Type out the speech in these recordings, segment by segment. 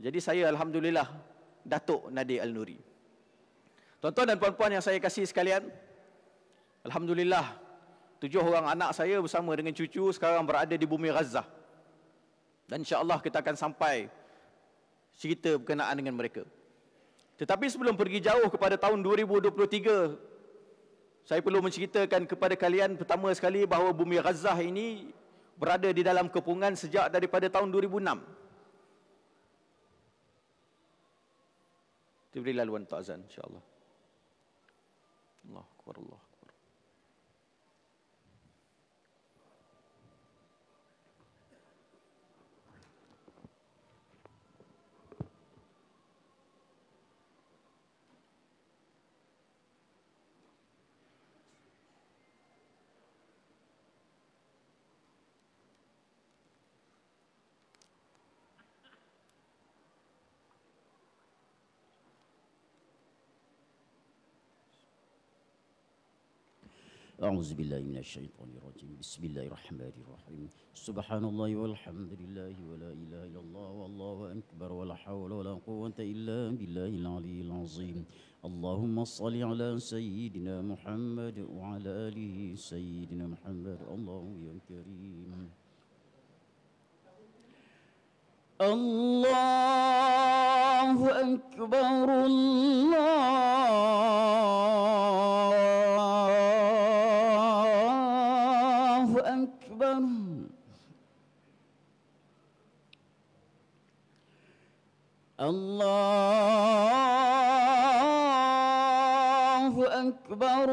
Jadi saya Alhamdulillah Datuk Nadir Al-Nuri. Tuan-tuan dan puan-puan yang saya kasih sekalian, Alhamdulillah, tujuh orang anak saya bersama dengan cucu sekarang berada di bumi Gaza. Dan insyaAllah kita akan sampai cerita berkenaan dengan mereka. Tetapi sebelum pergi jauh kepada tahun 2023, saya perlu menceritakan kepada kalian pertama sekali bahawa bumi Gaza ini berada di dalam kepungan sejak daripada tahun 2006. Diberi laluan untuk azan insyaAllah. Allah Akbar Allah. أعوذ بالله من الشيطان الرجيم. بسم الله الرحمن الرحيم. سبحان الله والحمد لله ولا إله إلا الله والله أكبر ولا حول ولا قوة إلا بالله العلي العظيم. اللهم صل على سيدنا محمد وعلى آله سيدنا محمد. الله يا كريم. الله أكبر الله. الله أكبر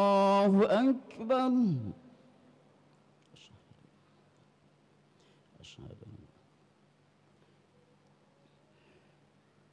الله أكبر أشهد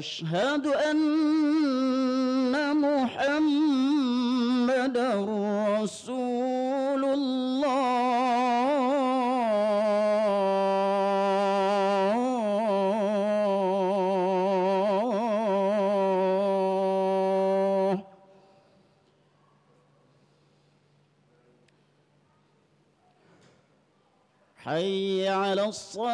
أشهد أن محمد رسول الله. حي على الصلاة.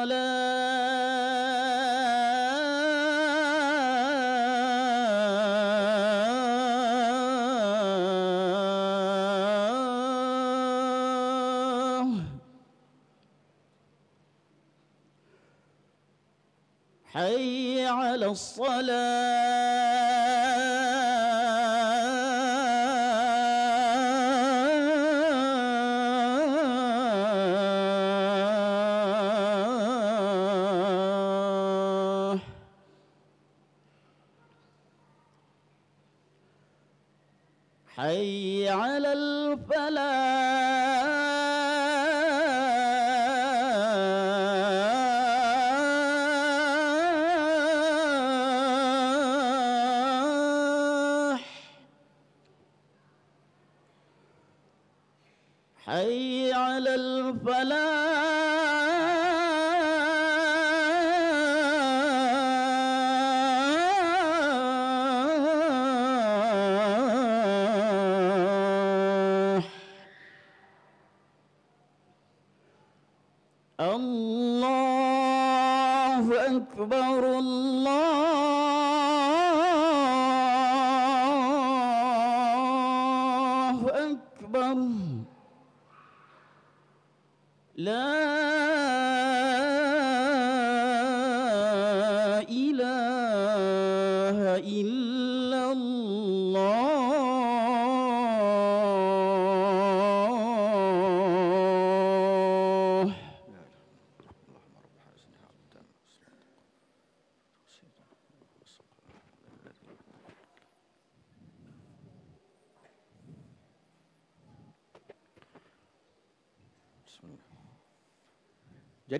حي على الصلاة.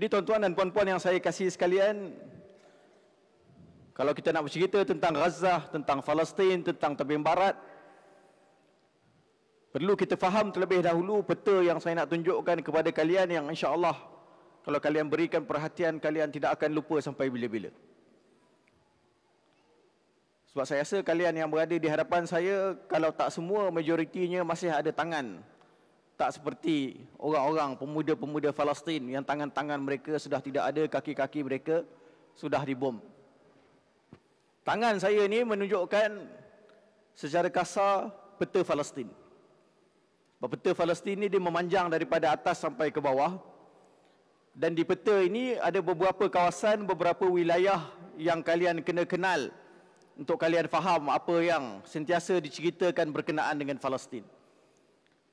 Jadi tuan-tuan dan puan-puan yang saya kasih sekalian, kalau kita nak bercerita tentang Gaza, tentang Palestin, tentang tebing barat, perlu kita faham terlebih dahulu peta yang saya nak tunjukkan kepada kalian yang insya-Allah kalau kalian berikan perhatian kalian tidak akan lupa sampai bila-bila. Sebab saya rasa kalian yang berada di hadapan saya kalau tak semua majoritinya masih ada tangan tak seperti orang-orang pemuda-pemuda Palestin yang tangan-tangan mereka sudah tidak ada, kaki-kaki mereka sudah dibom. Tangan saya ini menunjukkan secara kasar peta Palestin. Peta Palestin ini dia memanjang daripada atas sampai ke bawah. Dan di peta ini ada beberapa kawasan, beberapa wilayah yang kalian kena kenal untuk kalian faham apa yang sentiasa diceritakan berkenaan dengan Palestin.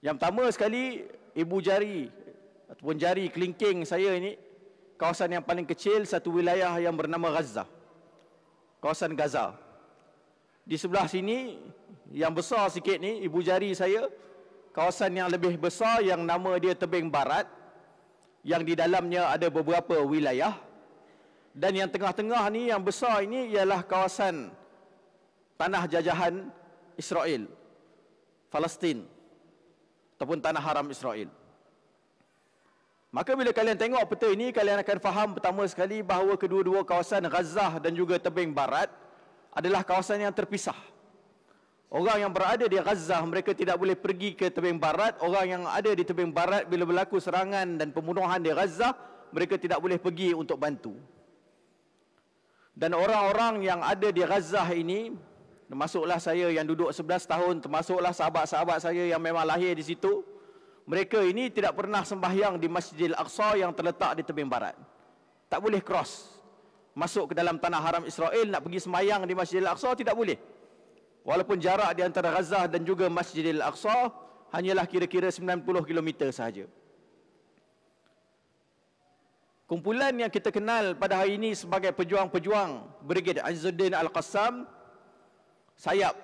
Yang pertama sekali, ibu jari ataupun jari kelingking saya ini, kawasan yang paling kecil, satu wilayah yang bernama Gaza. Kawasan Gaza. Di sebelah sini, yang besar sikit ni, ibu jari saya, kawasan yang lebih besar yang nama dia Tebing Barat, yang di dalamnya ada beberapa wilayah. Dan yang tengah-tengah ni, yang besar ini ialah kawasan tanah jajahan Israel, Palestin ataupun tanah haram Israel. Maka bila kalian tengok peta ini, kalian akan faham pertama sekali bahawa kedua-dua kawasan Gaza dan juga tebing barat adalah kawasan yang terpisah. Orang yang berada di Gaza, mereka tidak boleh pergi ke tebing barat. Orang yang ada di tebing barat, bila berlaku serangan dan pembunuhan di Gaza, mereka tidak boleh pergi untuk bantu. Dan orang-orang yang ada di Gaza ini, Termasuklah saya yang duduk 11 tahun, termasuklah sahabat-sahabat saya yang memang lahir di situ. Mereka ini tidak pernah sembahyang di Masjidil Aqsa yang terletak di tebing barat. Tak boleh cross. Masuk ke dalam tanah haram Israel, nak pergi sembahyang di Masjidil Aqsa, tidak boleh. Walaupun jarak di antara Gaza dan juga Masjidil Aqsa, hanyalah kira-kira 90 km sahaja. Kumpulan yang kita kenal pada hari ini sebagai pejuang-pejuang Brigade Azzuddin Al-Qassam sayap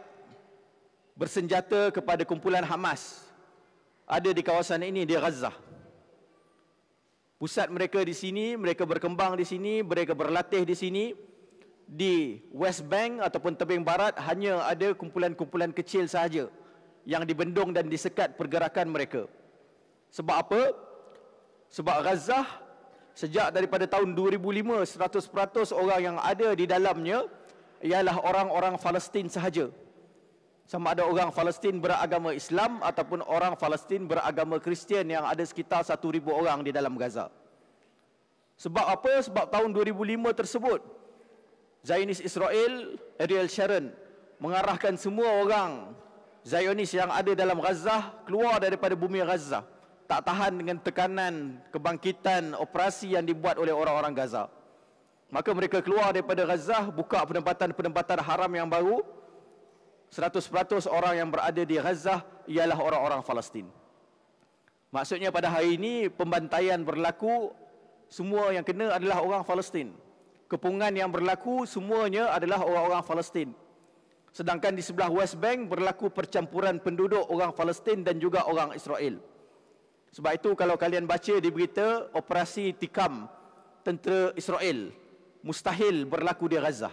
bersenjata kepada kumpulan Hamas ada di kawasan ini di Gaza. Pusat mereka di sini, mereka berkembang di sini, mereka berlatih di sini. Di West Bank ataupun tebing barat hanya ada kumpulan-kumpulan kecil sahaja yang dibendung dan disekat pergerakan mereka. Sebab apa? Sebab Gaza sejak daripada tahun 2005 100% orang yang ada di dalamnya ialah orang-orang Palestin sahaja. Sama ada orang Palestin beragama Islam ataupun orang Palestin beragama Kristian yang ada sekitar 1000 orang di dalam Gaza. Sebab apa? Sebab tahun 2005 tersebut Zionis Israel Ariel Sharon mengarahkan semua orang Zionis yang ada dalam Gaza keluar daripada bumi Gaza. Tak tahan dengan tekanan kebangkitan operasi yang dibuat oleh orang-orang Gaza. Maka mereka keluar daripada Gaza, buka penempatan-penempatan haram yang baru. 100% orang yang berada di Gaza ialah orang-orang Palestin. Maksudnya pada hari ini pembantaian berlaku semua yang kena adalah orang Palestin. Kepungan yang berlaku semuanya adalah orang-orang Palestin. Sedangkan di sebelah West Bank berlaku percampuran penduduk orang Palestin dan juga orang Israel. Sebab itu kalau kalian baca di berita operasi Tikam tentera Israel mustahil berlaku di Gaza.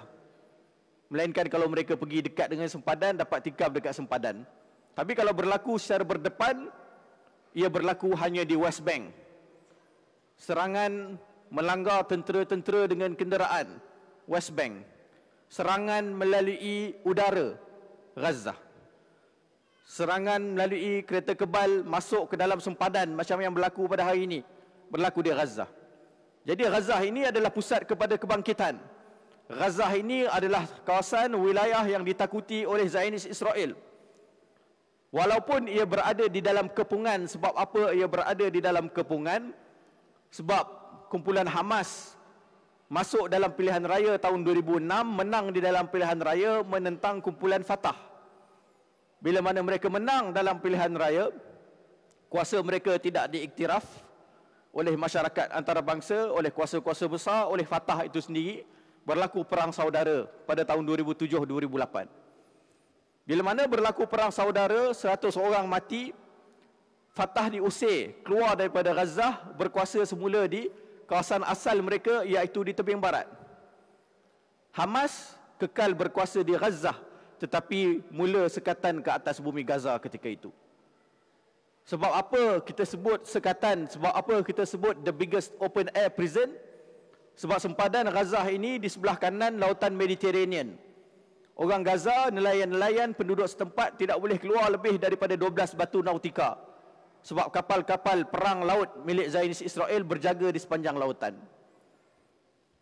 Melainkan kalau mereka pergi dekat dengan sempadan, dapat tikam dekat sempadan. Tapi kalau berlaku secara berdepan, ia berlaku hanya di West Bank. Serangan melanggar tentera-tentera dengan kenderaan, West Bank. Serangan melalui udara, Gaza. Serangan melalui kereta kebal masuk ke dalam sempadan macam yang berlaku pada hari ini, berlaku di Gaza. Jadi Gaza ini adalah pusat kepada kebangkitan. Gaza ini adalah kawasan wilayah yang ditakuti oleh Zionis Israel. Walaupun ia berada di dalam kepungan sebab apa ia berada di dalam kepungan? Sebab kumpulan Hamas masuk dalam pilihan raya tahun 2006 menang di dalam pilihan raya menentang kumpulan Fatah. Bila mana mereka menang dalam pilihan raya, kuasa mereka tidak diiktiraf oleh masyarakat antarabangsa, oleh kuasa-kuasa besar, oleh Fatah itu sendiri, berlaku perang saudara pada tahun 2007-2008. Bila mana berlaku perang saudara, 100 orang mati, Fatah diusir keluar daripada Gaza, berkuasa semula di kawasan asal mereka iaitu di tebing barat. Hamas kekal berkuasa di Gaza tetapi mula sekatan ke atas bumi Gaza ketika itu. Sebab apa kita sebut sekatan? Sebab apa kita sebut the biggest open air prison? Sebab sempadan Gaza ini di sebelah kanan lautan Mediterranean. Orang Gaza, nelayan-nelayan, penduduk setempat tidak boleh keluar lebih daripada 12 batu nautika sebab kapal-kapal perang laut milik Zionis Israel berjaga di sepanjang lautan.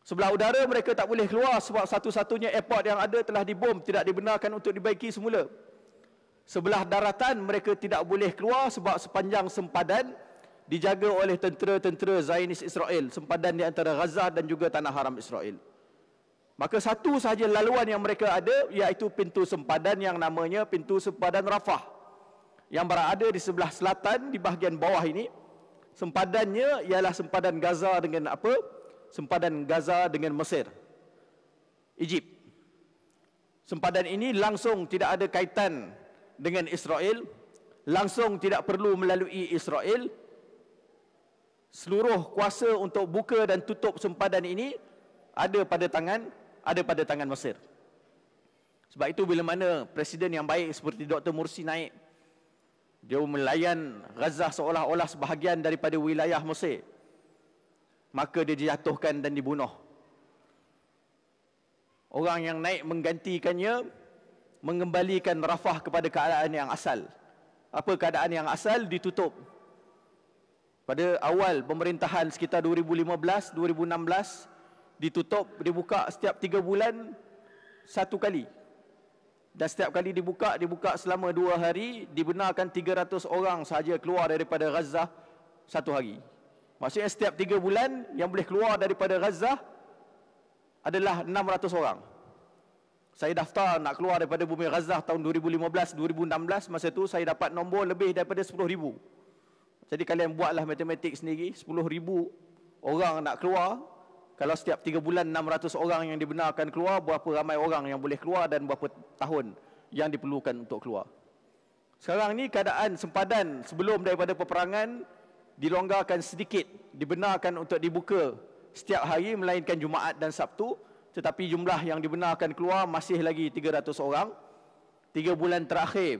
Sebelah udara mereka tak boleh keluar sebab satu-satunya airport yang ada telah dibom, tidak dibenarkan untuk dibaiki semula. Sebelah daratan mereka tidak boleh keluar sebab sepanjang sempadan dijaga oleh tentera-tentera Zionis Israel, sempadan di antara Gaza dan juga tanah haram Israel. Maka satu sahaja laluan yang mereka ada iaitu pintu sempadan yang namanya pintu sempadan Rafah yang berada di sebelah selatan di bahagian bawah ini sempadannya ialah sempadan Gaza dengan apa? Sempadan Gaza dengan Mesir. Egypt. Sempadan ini langsung tidak ada kaitan dengan Israel, langsung tidak perlu melalui Israel. Seluruh kuasa untuk buka dan tutup sempadan ini ada pada tangan ada pada tangan Mesir. Sebab itu bila mana presiden yang baik seperti Dr. Mursi naik dia melayan Gaza seolah-olah sebahagian daripada wilayah Mesir. Maka dia dijatuhkan dan dibunuh. Orang yang naik menggantikannya mengembalikan Rafah kepada keadaan yang asal. Apa keadaan yang asal ditutup. Pada awal pemerintahan sekitar 2015, 2016 ditutup, dibuka setiap 3 bulan satu kali. Dan setiap kali dibuka, dibuka selama dua hari, dibenarkan 300 orang sahaja keluar daripada Gaza satu hari. Maksudnya setiap tiga bulan yang boleh keluar daripada Gaza adalah 600 orang. Saya daftar nak keluar daripada bumi Gaza tahun 2015-2016, masa itu saya dapat nombor lebih daripada 10,000. Jadi kalian buatlah matematik sendiri, 10,000 orang nak keluar, kalau setiap 3 bulan 600 orang yang dibenarkan keluar, berapa ramai orang yang boleh keluar dan berapa tahun yang diperlukan untuk keluar. Sekarang ni keadaan sempadan sebelum daripada peperangan dilonggarkan sedikit, dibenarkan untuk dibuka setiap hari melainkan Jumaat dan Sabtu, tetapi jumlah yang dibenarkan keluar masih lagi 300 orang. 3 bulan terakhir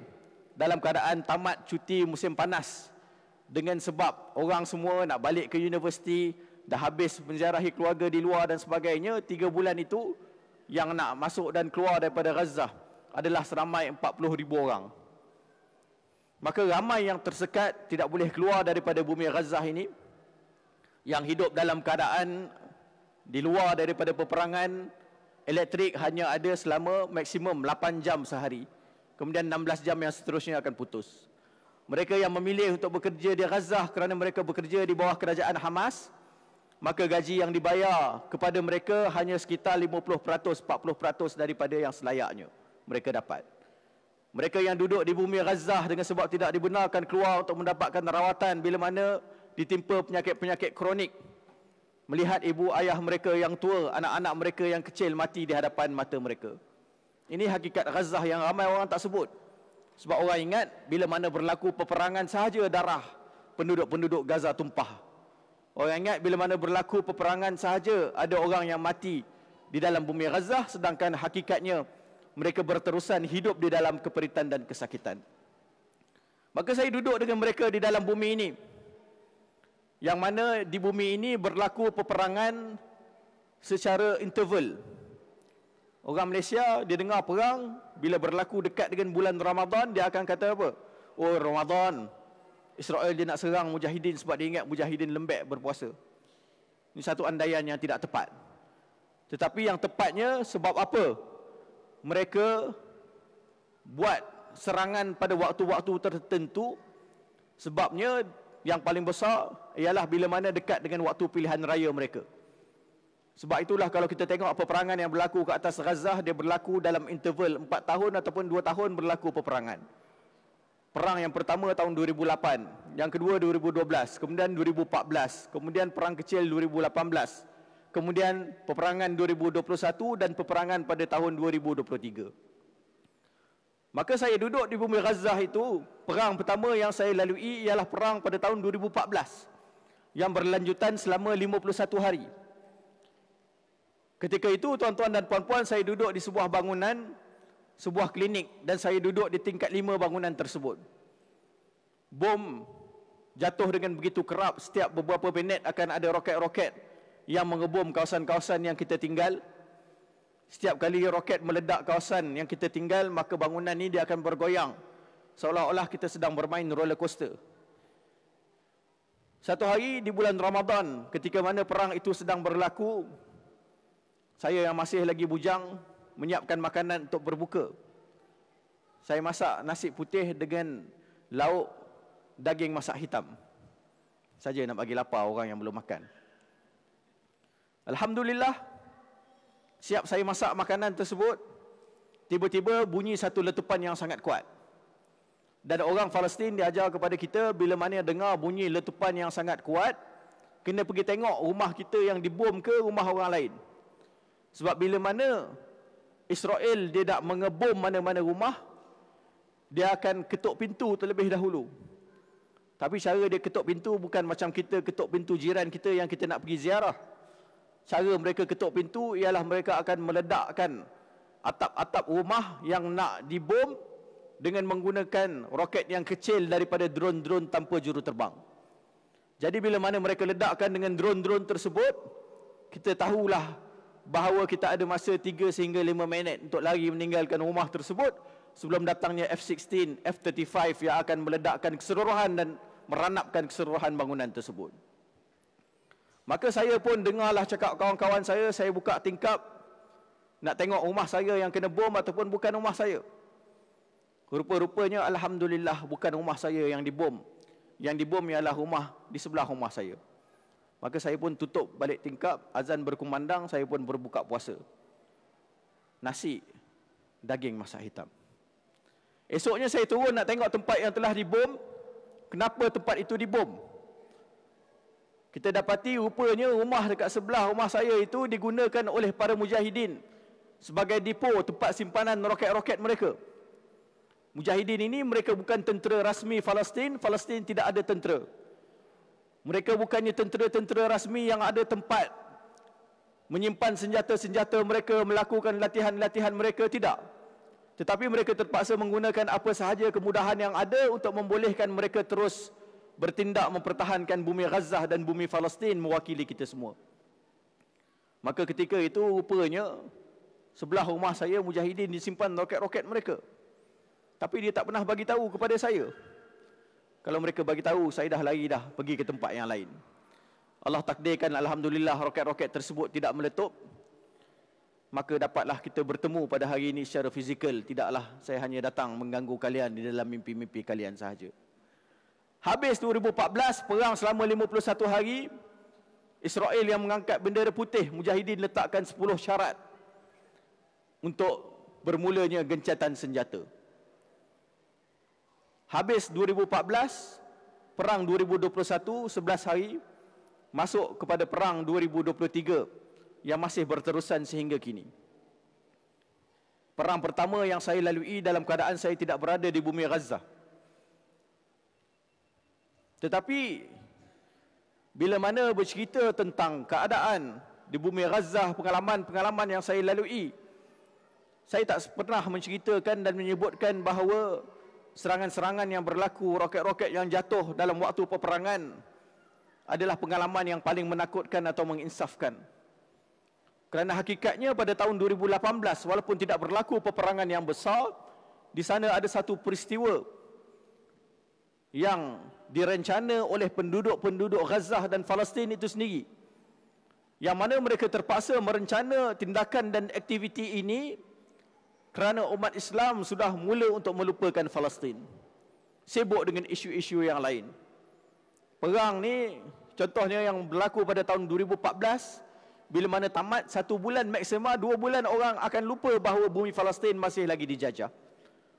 dalam keadaan tamat cuti musim panas dengan sebab orang semua nak balik ke universiti, dah habis menziarahi keluarga di luar dan sebagainya, tiga bulan itu yang nak masuk dan keluar daripada Gaza adalah seramai 40 ribu orang. Maka ramai yang tersekat tidak boleh keluar daripada bumi Gaza ini yang hidup dalam keadaan di luar daripada peperangan elektrik hanya ada selama maksimum 8 jam sehari. Kemudian 16 jam yang seterusnya akan putus. Mereka yang memilih untuk bekerja di Gaza kerana mereka bekerja di bawah kerajaan Hamas, maka gaji yang dibayar kepada mereka hanya sekitar 50%, 40% daripada yang selayaknya mereka dapat. Mereka yang duduk di bumi Gaza dengan sebab tidak dibenarkan keluar untuk mendapatkan rawatan bila mana ditimpa penyakit-penyakit kronik. Melihat ibu ayah mereka yang tua, anak-anak mereka yang kecil mati di hadapan mata mereka. Ini hakikat Gaza yang ramai orang tak sebut. Sebab orang ingat bila mana berlaku peperangan sahaja darah penduduk-penduduk Gaza tumpah. Orang ingat bila mana berlaku peperangan sahaja ada orang yang mati di dalam bumi Gaza sedangkan hakikatnya mereka berterusan hidup di dalam keperitan dan kesakitan. Maka saya duduk dengan mereka di dalam bumi ini. Yang mana di bumi ini berlaku peperangan secara interval. Orang Malaysia dia dengar perang bila berlaku dekat dengan bulan Ramadan dia akan kata apa? Oh Ramadan, Israel dia nak serang mujahidin sebab dia ingat mujahidin lembek berpuasa. Ini satu andaian yang tidak tepat. Tetapi yang tepatnya sebab apa? Mereka buat serangan pada waktu-waktu tertentu sebabnya yang paling besar ialah bila mana dekat dengan waktu pilihan raya mereka. Sebab itulah kalau kita tengok peperangan yang berlaku ke atas Gaza, dia berlaku dalam interval 4 tahun ataupun 2 tahun berlaku peperangan. Perang yang pertama tahun 2008, yang kedua 2012, kemudian 2014, kemudian perang kecil 2018, kemudian peperangan 2021 dan peperangan pada tahun 2023. Maka saya duduk di bumi Gaza itu, perang pertama yang saya lalui ialah perang pada tahun 2014 yang berlanjutan selama 51 hari. Ketika itu tuan-tuan dan puan-puan saya duduk di sebuah bangunan sebuah klinik dan saya duduk di tingkat lima bangunan tersebut. Bom jatuh dengan begitu kerap setiap beberapa minit akan ada roket-roket yang mengebom kawasan-kawasan yang kita tinggal. Setiap kali roket meledak kawasan yang kita tinggal maka bangunan ini dia akan bergoyang seolah-olah kita sedang bermain roller coaster. Satu hari di bulan Ramadan ketika mana perang itu sedang berlaku saya yang masih lagi bujang menyiapkan makanan untuk berbuka. Saya masak nasi putih dengan lauk daging masak hitam. Saja nak bagi lapar orang yang belum makan. Alhamdulillah, siap saya masak makanan tersebut, tiba-tiba bunyi satu letupan yang sangat kuat. Dan orang Palestin diajar kepada kita, bila mana dengar bunyi letupan yang sangat kuat, kena pergi tengok rumah kita yang dibom ke rumah orang lain. Sebab bila mana Israel dia nak mengebom mana-mana rumah, dia akan ketuk pintu terlebih dahulu. Tapi cara dia ketuk pintu bukan macam kita ketuk pintu jiran kita yang kita nak pergi ziarah. Cara mereka ketuk pintu ialah mereka akan meledakkan atap-atap rumah yang nak dibom dengan menggunakan roket yang kecil daripada drone-drone tanpa juru terbang. Jadi bila mana mereka ledakkan dengan drone-drone tersebut, kita tahulah bahawa kita ada masa 3 sehingga 5 minit untuk lari meninggalkan rumah tersebut sebelum datangnya F-16, F-35 yang akan meledakkan keseluruhan dan meranapkan keseluruhan bangunan tersebut. Maka saya pun dengarlah cakap kawan-kawan saya, saya buka tingkap nak tengok rumah saya yang kena bom ataupun bukan rumah saya. Rupa-rupanya Alhamdulillah bukan rumah saya yang dibom. Yang dibom ialah rumah di sebelah rumah saya. Maka saya pun tutup balik tingkap, azan berkumandang, saya pun berbuka puasa. Nasi, daging masak hitam. Esoknya saya turun nak tengok tempat yang telah dibom. Kenapa tempat itu dibom? Kita dapati rupanya rumah dekat sebelah rumah saya itu digunakan oleh para mujahidin sebagai depo tempat simpanan roket-roket mereka. Mujahidin ini mereka bukan tentera rasmi Palestin, Palestin tidak ada tentera. Mereka bukannya tentera-tentera rasmi yang ada tempat menyimpan senjata-senjata mereka, melakukan latihan-latihan mereka, tidak. Tetapi mereka terpaksa menggunakan apa sahaja kemudahan yang ada untuk membolehkan mereka terus bertindak mempertahankan bumi Gaza dan bumi Palestin mewakili kita semua. Maka ketika itu rupanya sebelah rumah saya mujahidin disimpan roket-roket mereka. Tapi dia tak pernah bagi tahu kepada saya. Kalau mereka bagi tahu, saya dah lari dah pergi ke tempat yang lain. Allah takdirkan Alhamdulillah roket-roket tersebut tidak meletup. Maka dapatlah kita bertemu pada hari ini secara fizikal. Tidaklah saya hanya datang mengganggu kalian di dalam mimpi-mimpi kalian sahaja. Habis 2014, perang selama 51 hari. Israel yang mengangkat bendera putih, Mujahidin letakkan 10 syarat untuk bermulanya gencatan senjata. Habis 2014, perang 2021 11 hari masuk kepada perang 2023 yang masih berterusan sehingga kini. Perang pertama yang saya lalui dalam keadaan saya tidak berada di bumi Gaza. Tetapi bila mana bercerita tentang keadaan di bumi Gaza, pengalaman-pengalaman yang saya lalui, saya tak pernah menceritakan dan menyebutkan bahawa serangan-serangan yang berlaku, roket-roket yang jatuh dalam waktu peperangan adalah pengalaman yang paling menakutkan atau menginsafkan. Kerana hakikatnya pada tahun 2018 walaupun tidak berlaku peperangan yang besar, di sana ada satu peristiwa yang direncana oleh penduduk-penduduk Gaza dan Palestin itu sendiri yang mana mereka terpaksa merencana tindakan dan aktiviti ini kerana umat Islam sudah mula untuk melupakan Palestin. Sibuk dengan isu-isu yang lain. Perang ni contohnya yang berlaku pada tahun 2014 bila mana tamat satu bulan maksima dua bulan orang akan lupa bahawa bumi Palestin masih lagi dijajah.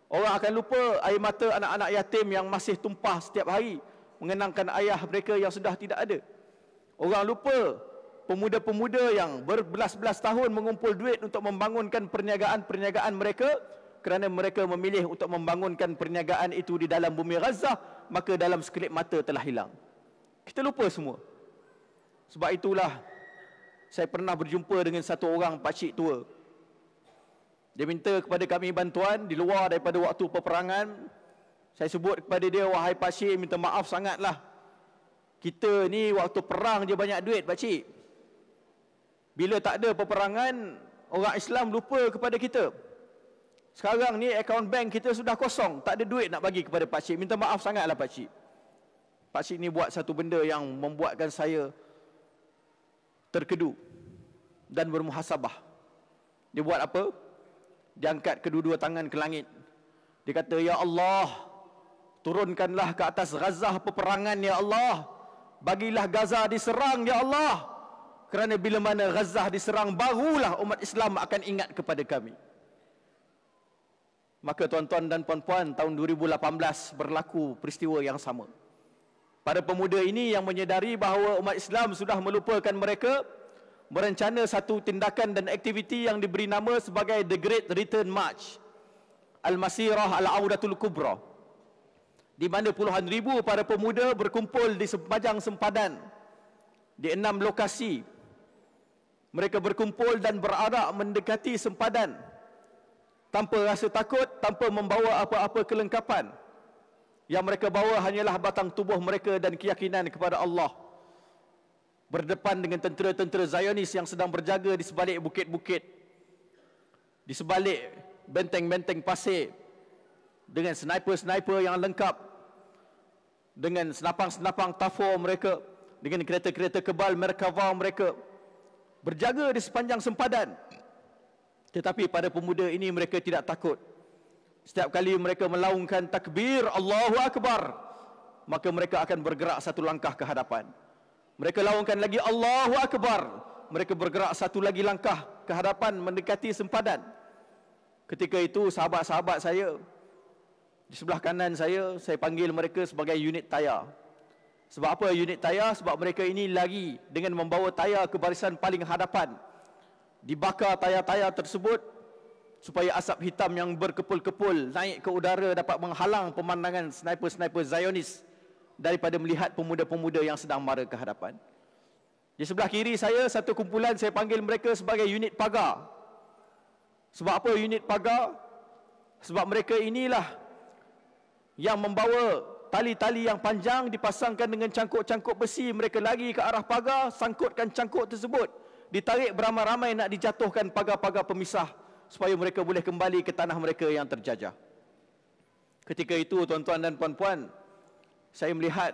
Orang akan lupa air mata anak-anak yatim yang masih tumpah setiap hari mengenangkan ayah mereka yang sudah tidak ada. Orang lupa pemuda-pemuda yang berbelas-belas tahun mengumpul duit untuk membangunkan perniagaan-perniagaan mereka kerana mereka memilih untuk membangunkan perniagaan itu di dalam bumi Gaza maka dalam sekelip mata telah hilang. Kita lupa semua. Sebab itulah saya pernah berjumpa dengan satu orang pakcik tua dia minta kepada kami bantuan di luar daripada waktu peperangan saya sebut kepada dia wahai pakcik minta maaf sangatlah kita ni waktu perang je banyak duit pakcik bila tak ada peperangan, orang Islam lupa kepada kita. Sekarang ni akaun bank kita sudah kosong, tak ada duit nak bagi kepada pak cik. Minta maaf sangatlah pak cik. Pak cik ni buat satu benda yang membuatkan saya terkedu dan bermuhasabah. Dia buat apa? Dia angkat kedua-dua tangan ke langit. Dia kata, Ya Allah, turunkanlah ke atas Gaza peperangan, Ya Allah. Bagilah Gaza diserang, Ya Allah. Kerana bila mana Gaza diserang barulah umat Islam akan ingat kepada kami. Maka tuan-tuan dan puan-puan tahun 2018 berlaku peristiwa yang sama. Pada pemuda ini yang menyedari bahawa umat Islam sudah melupakan mereka merencana satu tindakan dan aktiviti yang diberi nama sebagai The Great Return March Al-Masirah Al-Audatul Kubra di mana puluhan ribu para pemuda berkumpul di sepanjang sempadan di enam lokasi mereka berkumpul dan berarak mendekati sempadan tanpa rasa takut, tanpa membawa apa-apa kelengkapan. Yang mereka bawa hanyalah batang tubuh mereka dan keyakinan kepada Allah. Berdepan dengan tentera-tentera Zionis yang sedang berjaga di sebalik bukit-bukit. Di sebalik benteng-benteng pasir. Dengan sniper-sniper yang lengkap. Dengan senapang-senapang tafo mereka. Dengan kereta-kereta kebal Merkava mereka berjaga di sepanjang sempadan. Tetapi pada pemuda ini mereka tidak takut. Setiap kali mereka melaungkan takbir Allahu Akbar, maka mereka akan bergerak satu langkah ke hadapan. Mereka laungkan lagi Allahu Akbar, mereka bergerak satu lagi langkah ke hadapan mendekati sempadan. Ketika itu sahabat-sahabat saya di sebelah kanan saya, saya panggil mereka sebagai unit tayar. Sebab apa unit tayar? Sebab mereka ini lagi dengan membawa tayar ke barisan paling hadapan. Dibakar tayar-tayar tersebut supaya asap hitam yang berkepul-kepul naik ke udara dapat menghalang pemandangan sniper-sniper Zionis daripada melihat pemuda-pemuda yang sedang mara ke hadapan. Di sebelah kiri saya satu kumpulan saya panggil mereka sebagai unit pagar. Sebab apa unit pagar? Sebab mereka inilah yang membawa tali-tali yang panjang dipasangkan dengan cangkuk-cangkuk besi mereka lari ke arah pagar sangkutkan cangkuk tersebut ditarik beramai-ramai nak dijatuhkan pagar-pagar pemisah supaya mereka boleh kembali ke tanah mereka yang terjajah ketika itu tuan-tuan dan puan-puan saya melihat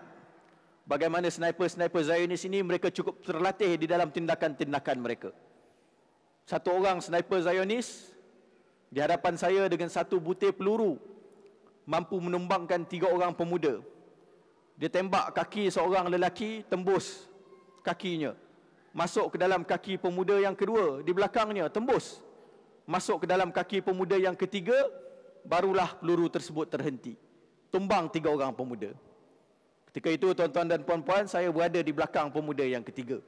bagaimana sniper-sniper Zionis ini mereka cukup terlatih di dalam tindakan-tindakan mereka satu orang sniper Zionis di hadapan saya dengan satu butir peluru mampu menumbangkan tiga orang pemuda. Dia tembak kaki seorang lelaki, tembus kakinya. Masuk ke dalam kaki pemuda yang kedua, di belakangnya, tembus. Masuk ke dalam kaki pemuda yang ketiga, barulah peluru tersebut terhenti. Tumbang tiga orang pemuda. Ketika itu tuan-tuan dan puan-puan, saya berada di belakang pemuda yang ketiga.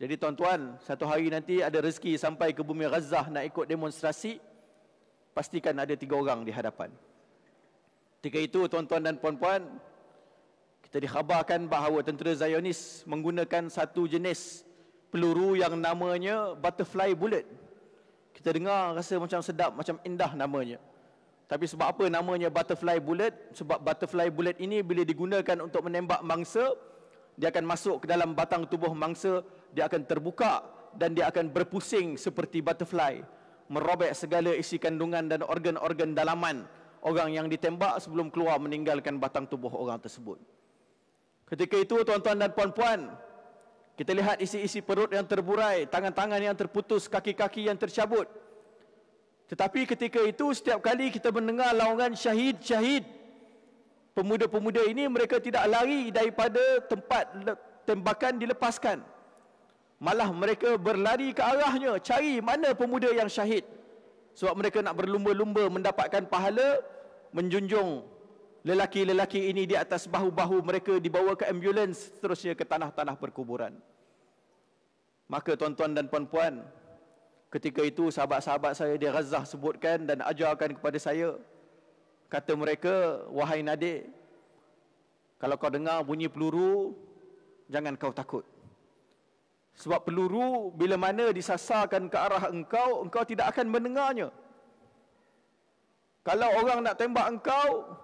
Jadi tuan-tuan, satu hari nanti ada rezeki sampai ke bumi Gaza nak ikut demonstrasi, pastikan ada tiga orang di hadapan. Ketika itu tuan-tuan dan puan-puan kita dikhabarkan bahawa tentera Zionis menggunakan satu jenis peluru yang namanya butterfly bullet. Kita dengar rasa macam sedap, macam indah namanya. Tapi sebab apa namanya butterfly bullet? Sebab butterfly bullet ini bila digunakan untuk menembak mangsa, dia akan masuk ke dalam batang tubuh mangsa, dia akan terbuka dan dia akan berpusing seperti butterfly, merobek segala isi kandungan dan organ-organ dalaman orang yang ditembak sebelum keluar meninggalkan batang tubuh orang tersebut. Ketika itu tuan-tuan dan puan-puan, Kita lihat isi-isi perut yang terburai, tangan-tangan yang terputus, kaki-kaki yang tercabut. Tetapi ketika itu setiap kali kita mendengar laungan syahid-syahid, pemuda-pemuda ini mereka tidak lari daripada tempat tembakan dilepaskan. Malah mereka berlari ke arahnya, cari mana pemuda yang syahid. Sebab mereka nak berlumba-lumba mendapatkan pahala, menjunjung lelaki-lelaki ini di atas bahu-bahu mereka dibawa ke ambulans seterusnya ke tanah-tanah perkuburan. Maka tuan-tuan dan puan-puan, ketika itu sahabat-sahabat saya di Gaza sebutkan dan ajarkan kepada saya, kata mereka, wahai Nadik, kalau kau dengar bunyi peluru, jangan kau takut. Sebab peluru bila mana disasarkan ke arah engkau, engkau tidak akan mendengarnya. Kalau orang nak tembak engkau,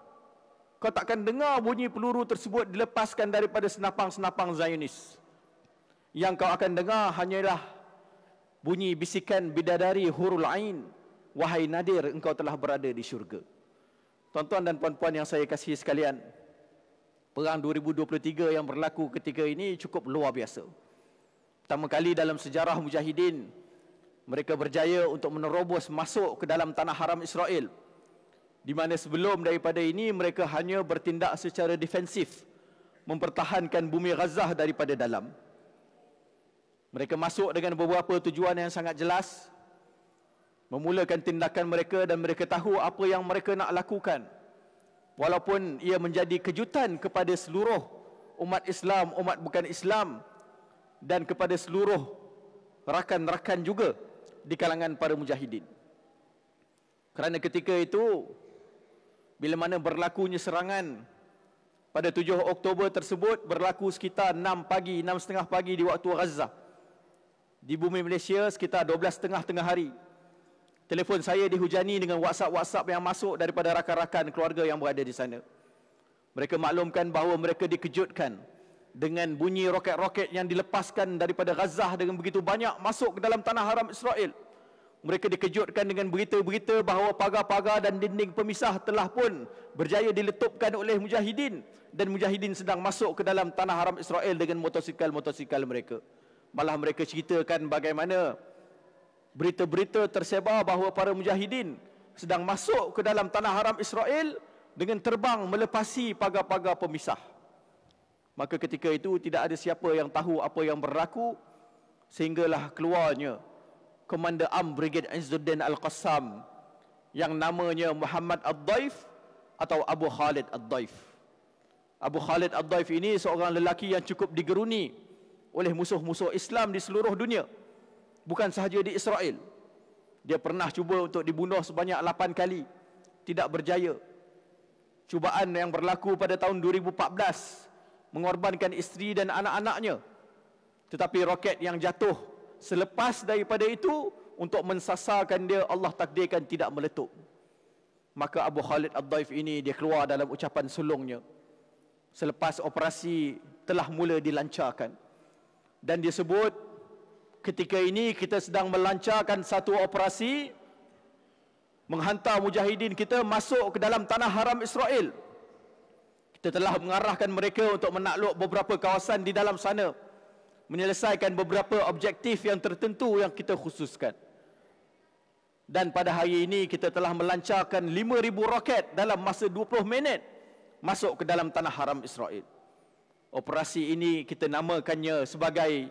kau takkan dengar bunyi peluru tersebut dilepaskan daripada senapang-senapang Zionis. Yang kau akan dengar hanyalah bunyi bisikan bidadari hurul ain. Wahai Nadir, engkau telah berada di syurga. Tuan-tuan dan puan-puan yang saya kasihi sekalian, perang 2023 yang berlaku ketika ini cukup luar biasa. Pertama kali dalam sejarah mujahidin, mereka berjaya untuk menerobos masuk ke dalam tanah haram Israel di mana sebelum daripada ini mereka hanya bertindak secara defensif mempertahankan bumi Gaza daripada dalam mereka masuk dengan beberapa tujuan yang sangat jelas memulakan tindakan mereka dan mereka tahu apa yang mereka nak lakukan walaupun ia menjadi kejutan kepada seluruh umat Islam umat bukan Islam dan kepada seluruh rakan-rakan juga di kalangan para mujahidin kerana ketika itu bila mana berlakunya serangan pada 7 Oktober tersebut berlaku sekitar 6 pagi, 6.30 pagi di waktu Gaza. Di bumi Malaysia sekitar 12.30 tengah hari. Telefon saya dihujani dengan WhatsApp-WhatsApp yang masuk daripada rakan-rakan keluarga yang berada di sana. Mereka maklumkan bahawa mereka dikejutkan dengan bunyi roket-roket yang dilepaskan daripada Gaza dengan begitu banyak masuk ke dalam tanah haram Israel mereka dikejutkan dengan berita-berita bahawa pagar-pagar dan dinding pemisah telah pun berjaya diletupkan oleh mujahidin dan mujahidin sedang masuk ke dalam tanah haram Israel dengan motosikal-motosikal mereka. Malah mereka ceritakan bagaimana berita-berita tersebar bahawa para mujahidin sedang masuk ke dalam tanah haram Israel dengan terbang melepasi pagar-pagar pemisah. Maka ketika itu tidak ada siapa yang tahu apa yang berlaku sehinggalah keluarnya Komander Am Brigade Izzuddin Al-Qassam yang namanya Muhammad Ad-Daif atau Abu Khalid Ad-Daif. Abu Khalid Ad-Daif ini seorang lelaki yang cukup digeruni oleh musuh-musuh Islam di seluruh dunia. Bukan sahaja di Israel. Dia pernah cuba untuk dibunuh sebanyak 8 kali. Tidak berjaya. Cubaan yang berlaku pada tahun 2014 mengorbankan isteri dan anak-anaknya. Tetapi roket yang jatuh Selepas daripada itu untuk mensasarkan dia Allah takdirkan tidak meletup. Maka Abu Khalid Ad-Daif ini dia keluar dalam ucapan sulungnya. Selepas operasi telah mula dilancarkan. Dan dia sebut ketika ini kita sedang melancarkan satu operasi menghantar mujahidin kita masuk ke dalam tanah haram Israel. Kita telah mengarahkan mereka untuk menakluk beberapa kawasan di dalam sana menyelesaikan beberapa objektif yang tertentu yang kita khususkan. Dan pada hari ini kita telah melancarkan 5,000 roket dalam masa 20 minit masuk ke dalam tanah haram Israel. Operasi ini kita namakannya sebagai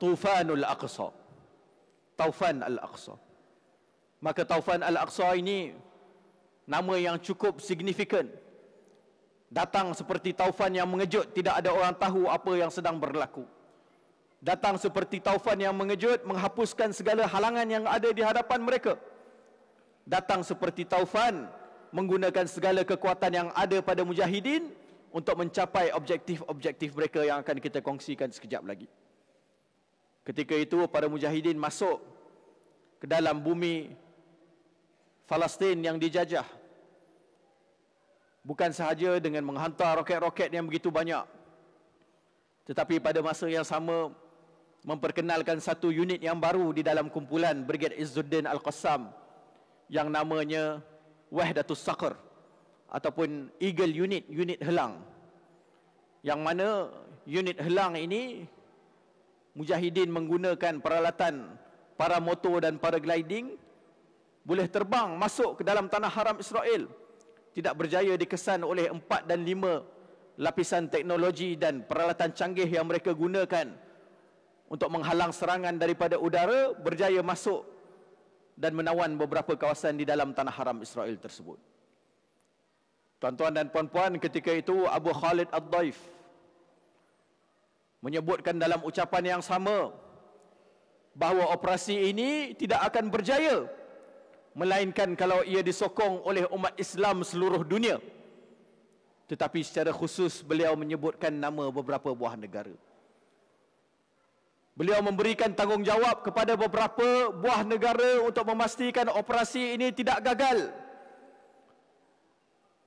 Tufanul Aqsa. Taufan Al-Aqsa. Maka Taufan Al-Aqsa ini nama yang cukup signifikan. Datang seperti taufan yang mengejut, tidak ada orang tahu apa yang sedang berlaku datang seperti taufan yang mengejut menghapuskan segala halangan yang ada di hadapan mereka datang seperti taufan menggunakan segala kekuatan yang ada pada mujahidin untuk mencapai objektif-objektif mereka yang akan kita kongsikan sekejap lagi. Ketika itu para mujahidin masuk ke dalam bumi Palestin yang dijajah. Bukan sahaja dengan menghantar roket-roket yang begitu banyak tetapi pada masa yang sama memperkenalkan satu unit yang baru di dalam kumpulan Brigade Izzuddin Al-Qassam yang namanya Wahdatus Saqr ataupun Eagle Unit, unit helang. Yang mana unit helang ini mujahidin menggunakan peralatan para motor dan para gliding boleh terbang masuk ke dalam tanah haram Israel tidak berjaya dikesan oleh empat dan lima lapisan teknologi dan peralatan canggih yang mereka gunakan untuk menghalang serangan daripada udara berjaya masuk dan menawan beberapa kawasan di dalam tanah haram Israel tersebut. Tuan-tuan dan puan-puan ketika itu Abu Khalid Ad-Daif menyebutkan dalam ucapan yang sama bahawa operasi ini tidak akan berjaya melainkan kalau ia disokong oleh umat Islam seluruh dunia. Tetapi secara khusus beliau menyebutkan nama beberapa buah negara. Beliau memberikan tanggungjawab kepada beberapa buah negara untuk memastikan operasi ini tidak gagal.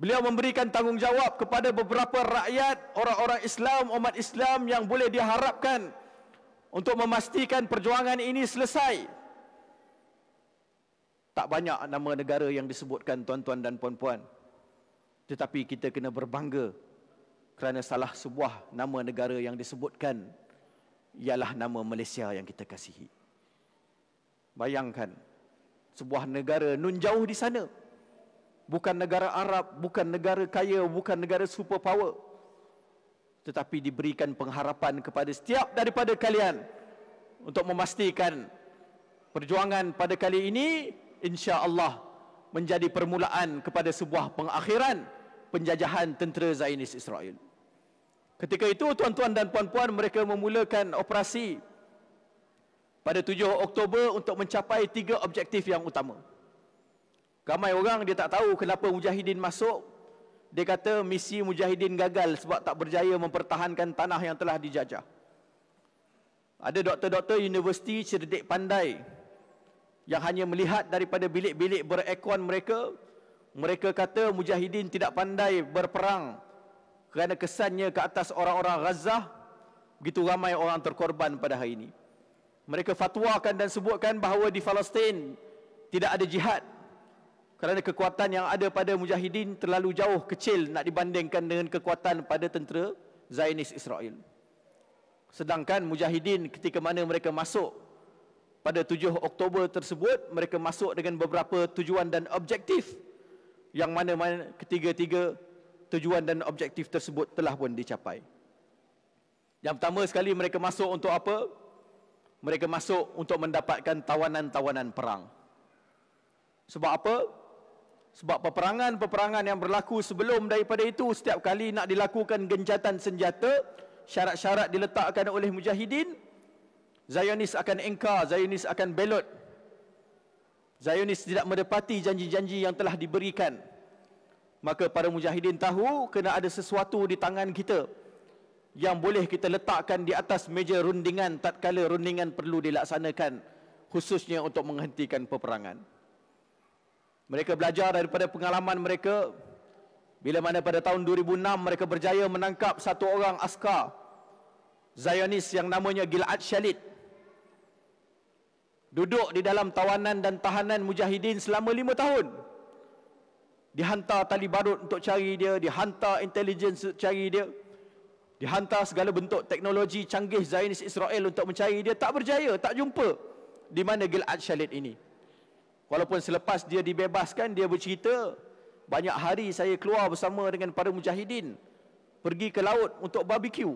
Beliau memberikan tanggungjawab kepada beberapa rakyat, orang-orang Islam, umat Islam yang boleh diharapkan untuk memastikan perjuangan ini selesai. Tak banyak nama negara yang disebutkan tuan-tuan dan puan-puan. Tetapi kita kena berbangga kerana salah sebuah nama negara yang disebutkan ialah nama Malaysia yang kita kasihi. Bayangkan sebuah negara nun jauh di sana. Bukan negara Arab, bukan negara kaya, bukan negara superpower. Tetapi diberikan pengharapan kepada setiap daripada kalian untuk memastikan perjuangan pada kali ini insya-Allah menjadi permulaan kepada sebuah pengakhiran penjajahan tentera Zionis Israel. Ketika itu tuan-tuan dan puan-puan mereka memulakan operasi pada 7 Oktober untuk mencapai tiga objektif yang utama. Ramai orang dia tak tahu kenapa mujahidin masuk. Dia kata misi mujahidin gagal sebab tak berjaya mempertahankan tanah yang telah dijajah. Ada doktor-doktor universiti cerdik pandai yang hanya melihat daripada bilik-bilik berekon mereka. Mereka kata mujahidin tidak pandai berperang kerana kesannya ke atas orang-orang Gaza begitu ramai orang terkorban pada hari ini mereka fatwakan dan sebutkan bahawa di Palestin tidak ada jihad kerana kekuatan yang ada pada mujahidin terlalu jauh kecil nak dibandingkan dengan kekuatan pada tentera Zionis Israel sedangkan mujahidin ketika mana mereka masuk pada 7 Oktober tersebut mereka masuk dengan beberapa tujuan dan objektif yang mana-mana ketiga-tiga tujuan dan objektif tersebut telah pun dicapai. Yang pertama sekali mereka masuk untuk apa? Mereka masuk untuk mendapatkan tawanan-tawanan perang. Sebab apa? Sebab peperangan-peperangan yang berlaku sebelum daripada itu setiap kali nak dilakukan gencatan senjata, syarat-syarat diletakkan oleh mujahidin, Zionis akan engkar, Zionis akan belot. Zionis tidak mendepati janji-janji yang telah diberikan maka para mujahidin tahu kena ada sesuatu di tangan kita yang boleh kita letakkan di atas meja rundingan tatkala rundingan perlu dilaksanakan khususnya untuk menghentikan peperangan. Mereka belajar daripada pengalaman mereka bila mana pada tahun 2006 mereka berjaya menangkap satu orang askar Zionis yang namanya Gilad Shalit. Duduk di dalam tawanan dan tahanan mujahidin selama lima tahun dihantar tali barut untuk cari dia, dihantar intelligence untuk cari dia, dihantar segala bentuk teknologi canggih Zionis Israel untuk mencari dia, tak berjaya, tak jumpa di mana Gilad Shalit ini. Walaupun selepas dia dibebaskan, dia bercerita, banyak hari saya keluar bersama dengan para mujahidin, pergi ke laut untuk barbecue.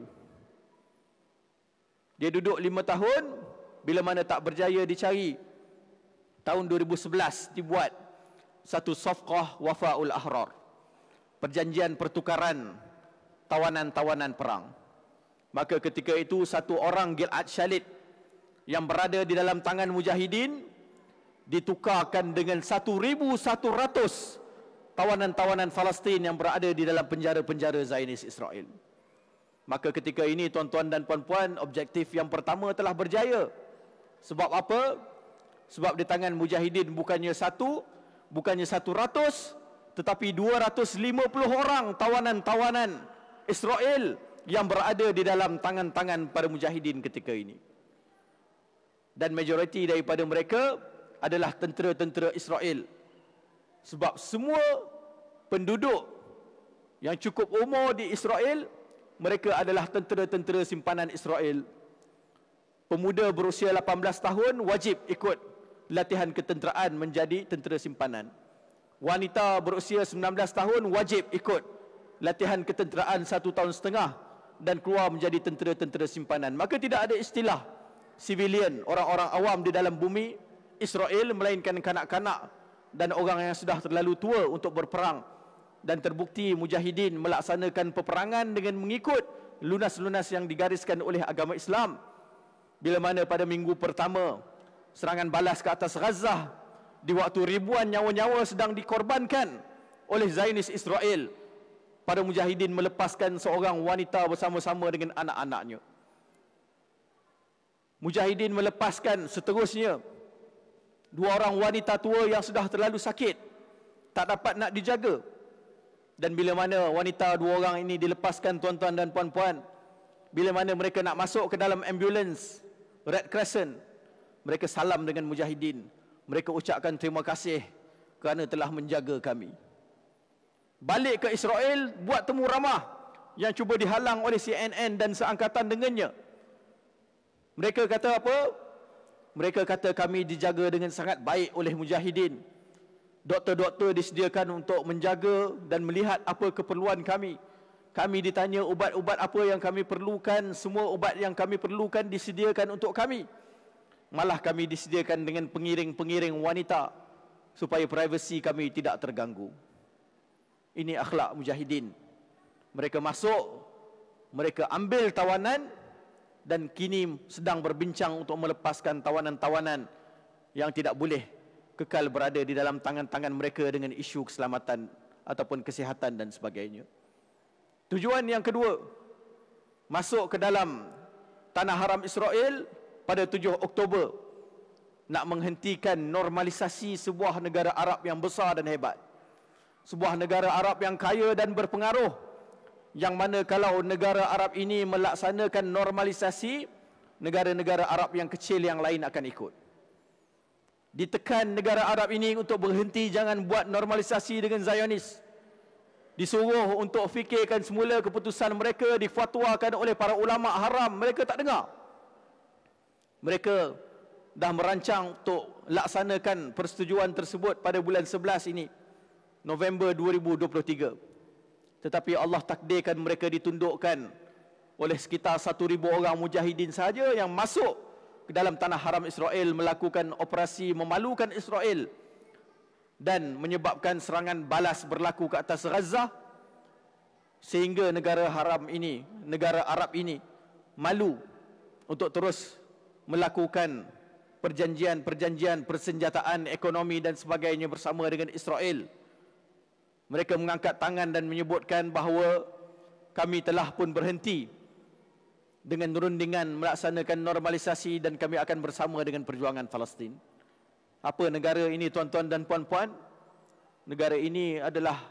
Dia duduk lima tahun, bila mana tak berjaya dicari, tahun 2011 dibuat satu safqah wafaul ahrar perjanjian pertukaran tawanan-tawanan perang maka ketika itu satu orang Gilad Shalid yang berada di dalam tangan mujahidin ditukarkan dengan 1100 tawanan-tawanan Palestin yang berada di dalam penjara-penjara Zionis Israel. Maka ketika ini tuan-tuan dan puan-puan objektif yang pertama telah berjaya. Sebab apa? Sebab di tangan mujahidin bukannya satu bukannya 100 tetapi 250 orang tawanan-tawanan Israel yang berada di dalam tangan-tangan para mujahidin ketika ini. Dan majoriti daripada mereka adalah tentera-tentera Israel. Sebab semua penduduk yang cukup umur di Israel, mereka adalah tentera-tentera simpanan Israel. pemuda berusia 18 tahun wajib ikut latihan ketenteraan menjadi tentera simpanan. Wanita berusia 19 tahun wajib ikut latihan ketenteraan satu tahun setengah dan keluar menjadi tentera-tentera simpanan. Maka tidak ada istilah civilian, orang-orang awam di dalam bumi Israel melainkan kanak-kanak dan orang yang sudah terlalu tua untuk berperang dan terbukti mujahidin melaksanakan peperangan dengan mengikut lunas-lunas yang digariskan oleh agama Islam. Bila mana pada minggu pertama serangan balas ke atas Gaza di waktu ribuan nyawa-nyawa sedang dikorbankan oleh Zionis Israel para mujahidin melepaskan seorang wanita bersama-sama dengan anak-anaknya. Mujahidin melepaskan seterusnya dua orang wanita tua yang sudah terlalu sakit tak dapat nak dijaga. Dan bila mana wanita dua orang ini dilepaskan tuan-tuan dan puan-puan, bila mana mereka nak masuk ke dalam ambulans Red Crescent, mereka salam dengan mujahidin. Mereka ucapkan terima kasih kerana telah menjaga kami balik ke Israel buat temu ramah yang cuba dihalang oleh CNN dan seangkatan dengannya. Mereka kata apa? Mereka kata kami dijaga dengan sangat baik oleh mujahidin. Doktor-doktor disediakan untuk menjaga dan melihat apa keperluan kami. Kami ditanya ubat-ubat apa yang kami perlukan, semua ubat yang kami perlukan disediakan untuk kami. Malah kami disediakan dengan pengiring-pengiring wanita supaya privasi kami tidak terganggu. Ini akhlak mujahidin. Mereka masuk, mereka ambil tawanan dan kini sedang berbincang untuk melepaskan tawanan-tawanan yang tidak boleh kekal berada di dalam tangan-tangan mereka dengan isu keselamatan ataupun kesihatan dan sebagainya. Tujuan yang kedua, masuk ke dalam tanah haram Israel pada 7 Oktober nak menghentikan normalisasi sebuah negara Arab yang besar dan hebat sebuah negara Arab yang kaya dan berpengaruh yang mana kalau negara Arab ini melaksanakan normalisasi negara-negara Arab yang kecil yang lain akan ikut. Ditekan negara Arab ini untuk berhenti jangan buat normalisasi dengan Zionis. Disuruh untuk fikirkan semula keputusan mereka difatwakan oleh para ulama haram. Mereka tak dengar. Mereka dah merancang untuk laksanakan persetujuan tersebut pada bulan 11 ini November 2023. Tetapi Allah takdirkan mereka ditundukkan oleh sekitar 1,000 orang mujahidin saja yang masuk ke dalam tanah haram Israel melakukan operasi memalukan Israel dan menyebabkan serangan balas berlaku ke atas Gaza sehingga negara haram ini, negara Arab ini malu untuk terus melakukan perjanjian-perjanjian persenjataan ekonomi dan sebagainya bersama dengan Israel. Mereka mengangkat tangan dan menyebutkan bahawa kami telah pun berhenti dengan rundingan melaksanakan normalisasi dan kami akan bersama dengan perjuangan Palestin. Apa negara ini tuan-tuan dan puan-puan? Negara ini adalah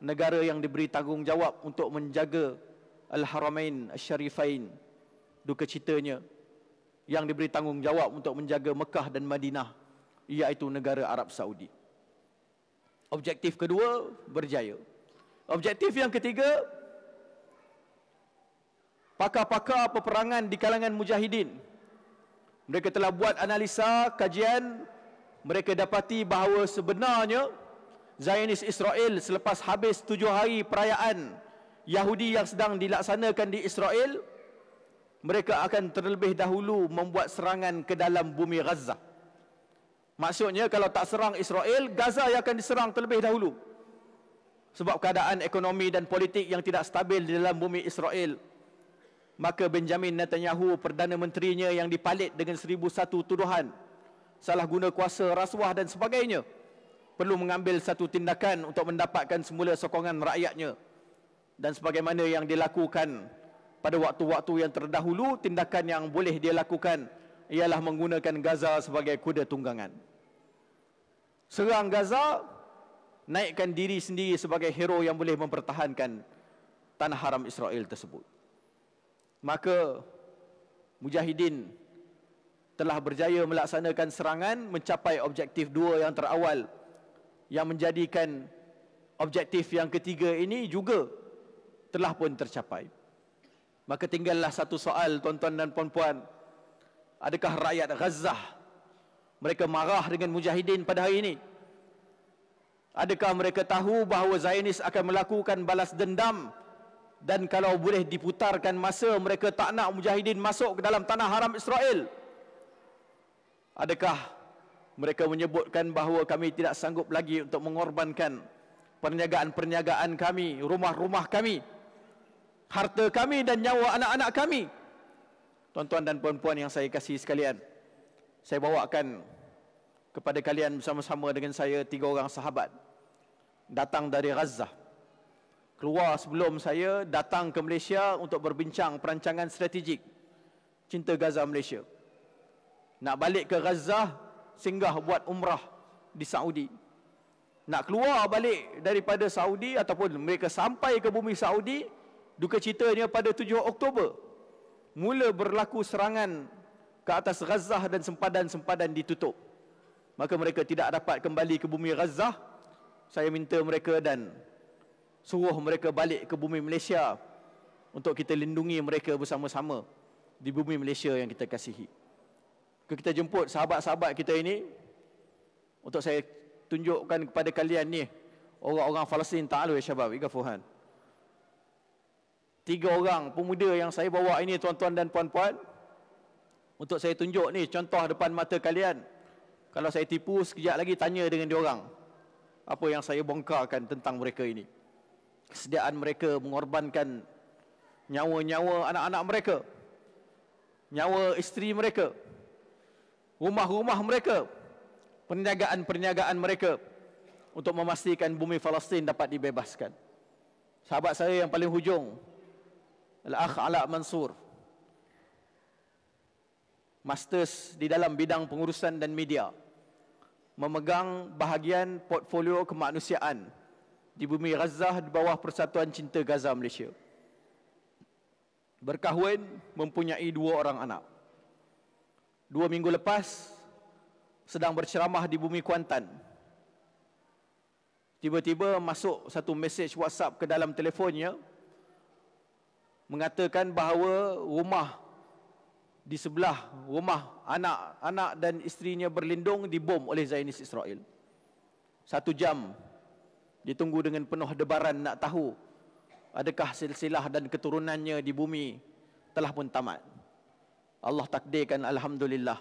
negara yang diberi tanggungjawab untuk menjaga Al-Haramain Al-Sharifain duka citanya yang diberi tanggungjawab untuk menjaga Mekah dan Madinah iaitu negara Arab Saudi. Objektif kedua berjaya. Objektif yang ketiga pakar-pakar peperangan di kalangan mujahidin. Mereka telah buat analisa, kajian, mereka dapati bahawa sebenarnya Zionis Israel selepas habis tujuh hari perayaan Yahudi yang sedang dilaksanakan di Israel, mereka akan terlebih dahulu membuat serangan ke dalam bumi Gaza. Maksudnya kalau tak serang Israel, Gaza yang akan diserang terlebih dahulu. Sebab keadaan ekonomi dan politik yang tidak stabil di dalam bumi Israel. Maka Benjamin Netanyahu, Perdana Menterinya yang dipalit dengan seribu satu tuduhan. Salah guna kuasa, rasuah dan sebagainya. Perlu mengambil satu tindakan untuk mendapatkan semula sokongan rakyatnya. Dan sebagaimana yang dilakukan pada waktu-waktu yang terdahulu, tindakan yang boleh dia lakukan ialah menggunakan Gaza sebagai kuda tunggangan serang Gaza, naikkan diri sendiri sebagai hero yang boleh mempertahankan tanah haram Israel tersebut. Maka Mujahidin telah berjaya melaksanakan serangan mencapai objektif dua yang terawal yang menjadikan objektif yang ketiga ini juga telah pun tercapai. Maka tinggallah satu soal tuan-tuan dan puan-puan. Adakah rakyat Gaza mereka marah dengan mujahidin pada hari ini? Adakah mereka tahu bahawa Zionis akan melakukan balas dendam dan kalau boleh diputarkan masa mereka tak nak mujahidin masuk ke dalam tanah haram Israel? Adakah mereka menyebutkan bahawa kami tidak sanggup lagi untuk mengorbankan perniagaan-perniagaan kami, rumah-rumah kami, harta kami dan nyawa anak-anak kami? Tuan-tuan dan puan-puan yang saya kasih sekalian, saya bawakan kepada kalian bersama-sama dengan saya tiga orang sahabat datang dari Gaza. Keluar sebelum saya datang ke Malaysia untuk berbincang perancangan strategik cinta Gaza Malaysia. Nak balik ke Gaza, singgah buat umrah di Saudi. Nak keluar balik daripada Saudi ataupun mereka sampai ke bumi Saudi, duka citanya pada 7 Oktober mula berlaku serangan ke atas Gaza dan sempadan-sempadan ditutup. Maka mereka tidak dapat kembali ke bumi Gaza. Saya minta mereka dan suruh mereka balik ke bumi Malaysia untuk kita lindungi mereka bersama-sama di bumi Malaysia yang kita kasihi. Kita jemput sahabat-sahabat kita ini untuk saya tunjukkan kepada kalian ni orang-orang Palestin ta'alu ya syabab, igafuhan. Tiga orang pemuda yang saya bawa ini tuan-tuan dan puan-puan Untuk saya tunjuk ni contoh depan mata kalian. Kalau saya tipu sekejap lagi tanya dengan diorang Apa yang saya bongkarkan tentang mereka ini? Kesediaan mereka mengorbankan Nyawa-nyawa anak-anak mereka. Nyawa isteri mereka. Rumah-rumah mereka. Perniagaan-perniagaan mereka. Untuk memastikan bumi Palestin dapat dibebaskan. Sahabat saya yang paling hujung Al-Akh Ala Mansur Masters di dalam bidang pengurusan dan media Memegang bahagian portfolio kemanusiaan Di bumi Gaza di bawah Persatuan Cinta Gaza Malaysia. Berkahwin mempunyai dua orang anak. Dua minggu lepas Sedang berceramah di bumi Kuantan. Tiba-tiba masuk satu mesej WhatsApp ke dalam telefonnya mengatakan bahawa rumah di sebelah rumah anak-anak dan isterinya berlindung dibom oleh Zionis Israel. Satu jam ditunggu dengan penuh debaran nak tahu adakah silsilah dan keturunannya di bumi telah pun tamat. Allah takdirkan Alhamdulillah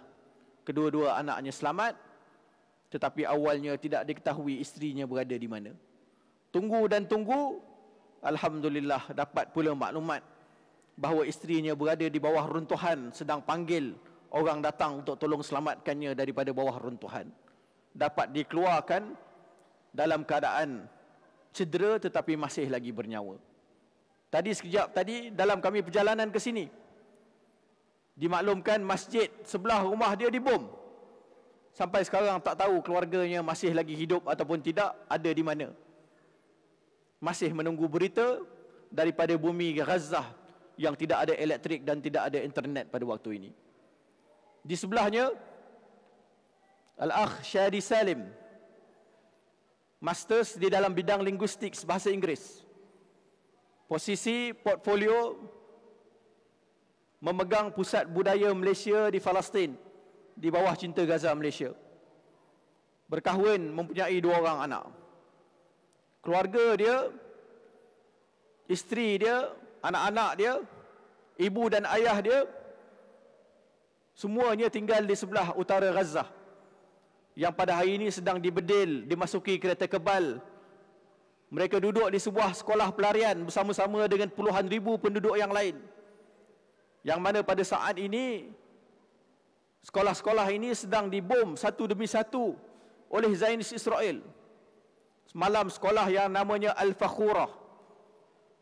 kedua-dua anaknya selamat tetapi awalnya tidak diketahui isterinya berada di mana. Tunggu dan tunggu Alhamdulillah dapat pula maklumat bahawa isterinya berada di bawah runtuhan sedang panggil orang datang untuk tolong selamatkannya daripada bawah runtuhan. Dapat dikeluarkan dalam keadaan cedera tetapi masih lagi bernyawa. Tadi sekejap tadi dalam kami perjalanan ke sini dimaklumkan masjid sebelah rumah dia dibom. Sampai sekarang tak tahu keluarganya masih lagi hidup ataupun tidak, ada di mana. Masih menunggu berita daripada bumi Gaza yang tidak ada elektrik dan tidak ada internet pada waktu ini. Di sebelahnya Al-Akh Syadi Salim Masters di dalam bidang linguistik bahasa Inggeris. Posisi portfolio memegang pusat budaya Malaysia di Palestin di bawah cinta Gaza Malaysia. Berkahwin mempunyai dua orang anak. Keluarga dia isteri dia anak-anak dia, ibu dan ayah dia, semuanya tinggal di sebelah utara Gaza. Yang pada hari ini sedang dibedil, dimasuki kereta kebal. Mereka duduk di sebuah sekolah pelarian bersama-sama dengan puluhan ribu penduduk yang lain. Yang mana pada saat ini, sekolah-sekolah ini sedang dibom satu demi satu oleh Zionis Israel. Semalam sekolah yang namanya Al-Fakhurah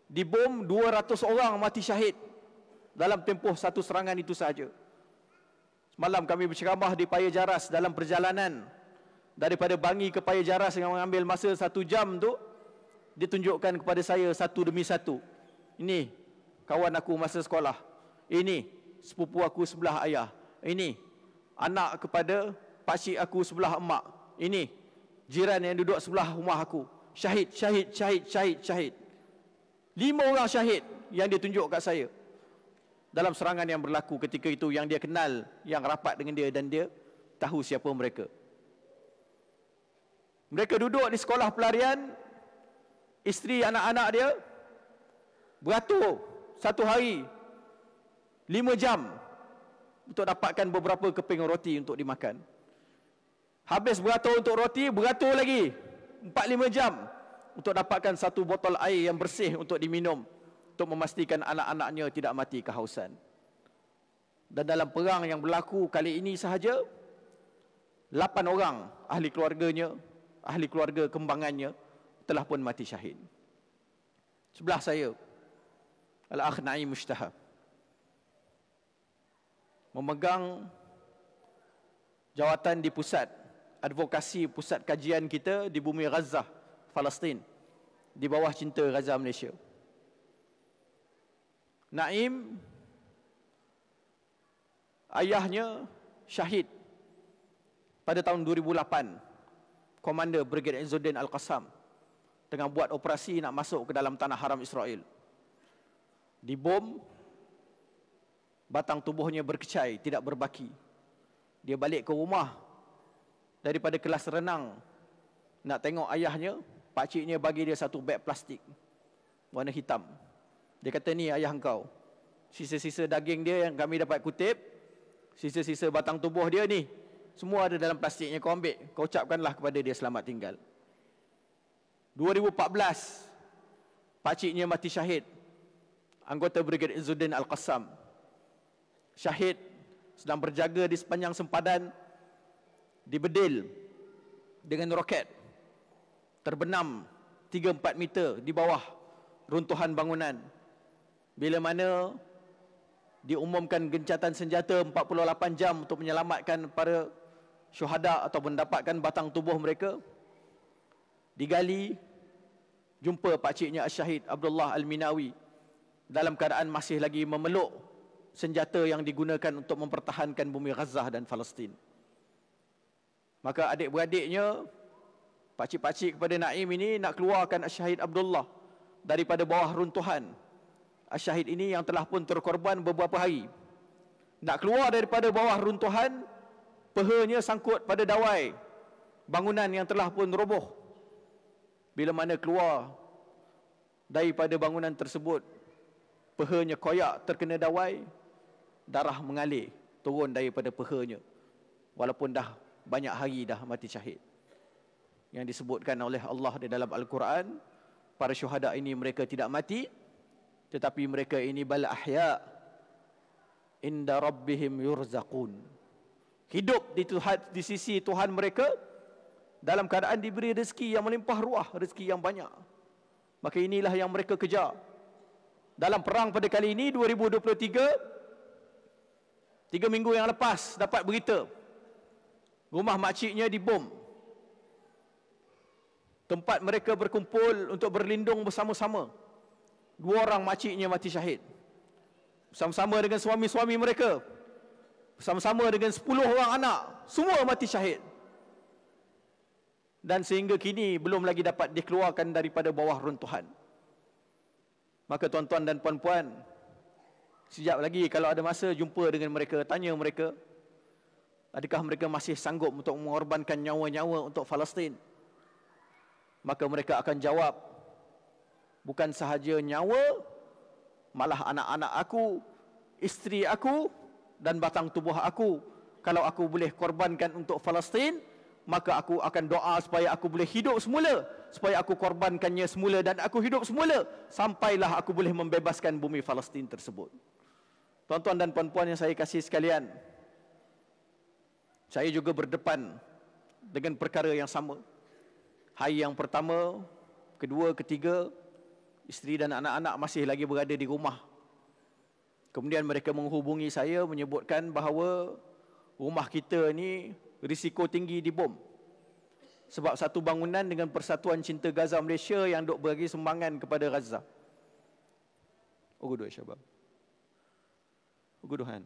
dibom 200 orang mati syahid dalam tempoh satu serangan itu saja. Semalam kami berceramah di Paya Jaras dalam perjalanan daripada Bangi ke Paya Jaras yang mengambil masa satu jam tu ditunjukkan kepada saya satu demi satu. Ini kawan aku masa sekolah. Ini sepupu aku sebelah ayah. Ini anak kepada pakcik aku sebelah emak. Ini jiran yang duduk sebelah rumah aku. Syahid, syahid, syahid, syahid, syahid. Lima orang syahid yang ditunjuk kat saya. dalam serangan yang berlaku ketika itu yang dia kenal, yang rapat dengan dia dan dia tahu siapa mereka. Mereka duduk di sekolah pelarian, isteri anak-anak dia beratur satu hari lima jam untuk dapatkan beberapa keping roti untuk dimakan. Habis beratur untuk roti, beratur lagi empat lima jam untuk dapatkan satu botol air yang bersih untuk diminum untuk memastikan anak-anaknya tidak mati kehausan. Dan dalam perang yang berlaku kali ini sahaja, lapan orang ahli keluarganya, ahli keluarga kembangannya telah pun mati syahid. Sebelah saya, Al-Akh Naim Mustaha. Memegang jawatan di pusat advokasi pusat kajian kita di bumi Gaza, Palestin, di bawah cinta Gaza Malaysia. Naim ayahnya syahid pada tahun 2008 komander Brigade Izzuddin Al-Qassam tengah buat operasi nak masuk ke dalam tanah haram Israel dibom batang tubuhnya berkecai tidak berbaki dia balik ke rumah daripada kelas renang nak tengok ayahnya pakciknya bagi dia satu beg plastik warna hitam dia kata ni ayah engkau. Sisa-sisa daging dia yang kami dapat kutip. Sisa-sisa batang tubuh dia ni. Semua ada dalam plastiknya kau ambil. Kau ucapkanlah kepada dia selamat tinggal. 2014. Pakciknya mati syahid. Anggota Brigade Izzuddin Al-Qassam. Syahid sedang berjaga di sepanjang sempadan di Bedil dengan roket terbenam 3-4 meter di bawah runtuhan bangunan bila mana diumumkan gencatan senjata 48 jam untuk menyelamatkan para syuhada atau mendapatkan batang tubuh mereka digali jumpa pakciknya Syahid Abdullah Al-Minawi dalam keadaan masih lagi memeluk senjata yang digunakan untuk mempertahankan bumi Gaza dan Palestin. Maka adik-beradiknya pakcik-pakcik kepada Naim ini nak keluarkan Syahid Abdullah daripada bawah runtuhan Asyahid ini yang telah pun terkorban beberapa hari. Nak keluar daripada bawah runtuhan, pehanya sangkut pada dawai bangunan yang telah pun roboh. Bila mana keluar daripada bangunan tersebut, pehanya koyak terkena dawai, darah mengalir turun daripada pehanya. Walaupun dah banyak hari dah mati syahid. Yang disebutkan oleh Allah di dalam Al-Quran, para syuhada ini mereka tidak mati, tetapi mereka ini bal ahya inda rabbihim yurzaqun. Hidup di Tuhan di sisi Tuhan mereka dalam keadaan diberi rezeki yang melimpah ruah rezeki yang banyak. Maka inilah yang mereka kejar. Dalam perang pada kali ini 2023 tiga minggu yang lepas dapat berita rumah makciknya dibom tempat mereka berkumpul untuk berlindung bersama-sama dua orang makciknya mati syahid. Bersama-sama dengan suami-suami mereka. Bersama-sama dengan sepuluh orang anak. Semua mati syahid. Dan sehingga kini belum lagi dapat dikeluarkan daripada bawah runtuhan. Maka tuan-tuan dan puan-puan, sejak lagi kalau ada masa jumpa dengan mereka, tanya mereka, adakah mereka masih sanggup untuk mengorbankan nyawa-nyawa untuk Palestin? Maka mereka akan jawab, bukan sahaja nyawa malah anak-anak aku isteri aku dan batang tubuh aku. Kalau aku boleh korbankan untuk Palestin maka aku akan doa supaya aku boleh hidup semula supaya aku korbankannya semula dan aku hidup semula sampailah aku boleh membebaskan bumi Palestin tersebut. Tuan-tuan dan puan-puan yang saya kasih sekalian saya juga berdepan dengan perkara yang sama hari yang pertama kedua ketiga isteri dan anak-anak masih lagi berada di rumah. Kemudian mereka menghubungi saya menyebutkan bahawa rumah kita ni risiko tinggi dibom. Sebab satu bangunan dengan Persatuan Cinta Gaza Malaysia yang duk bagi sumbangan kepada Gaza. Ugudu Syabab. Uguduhan.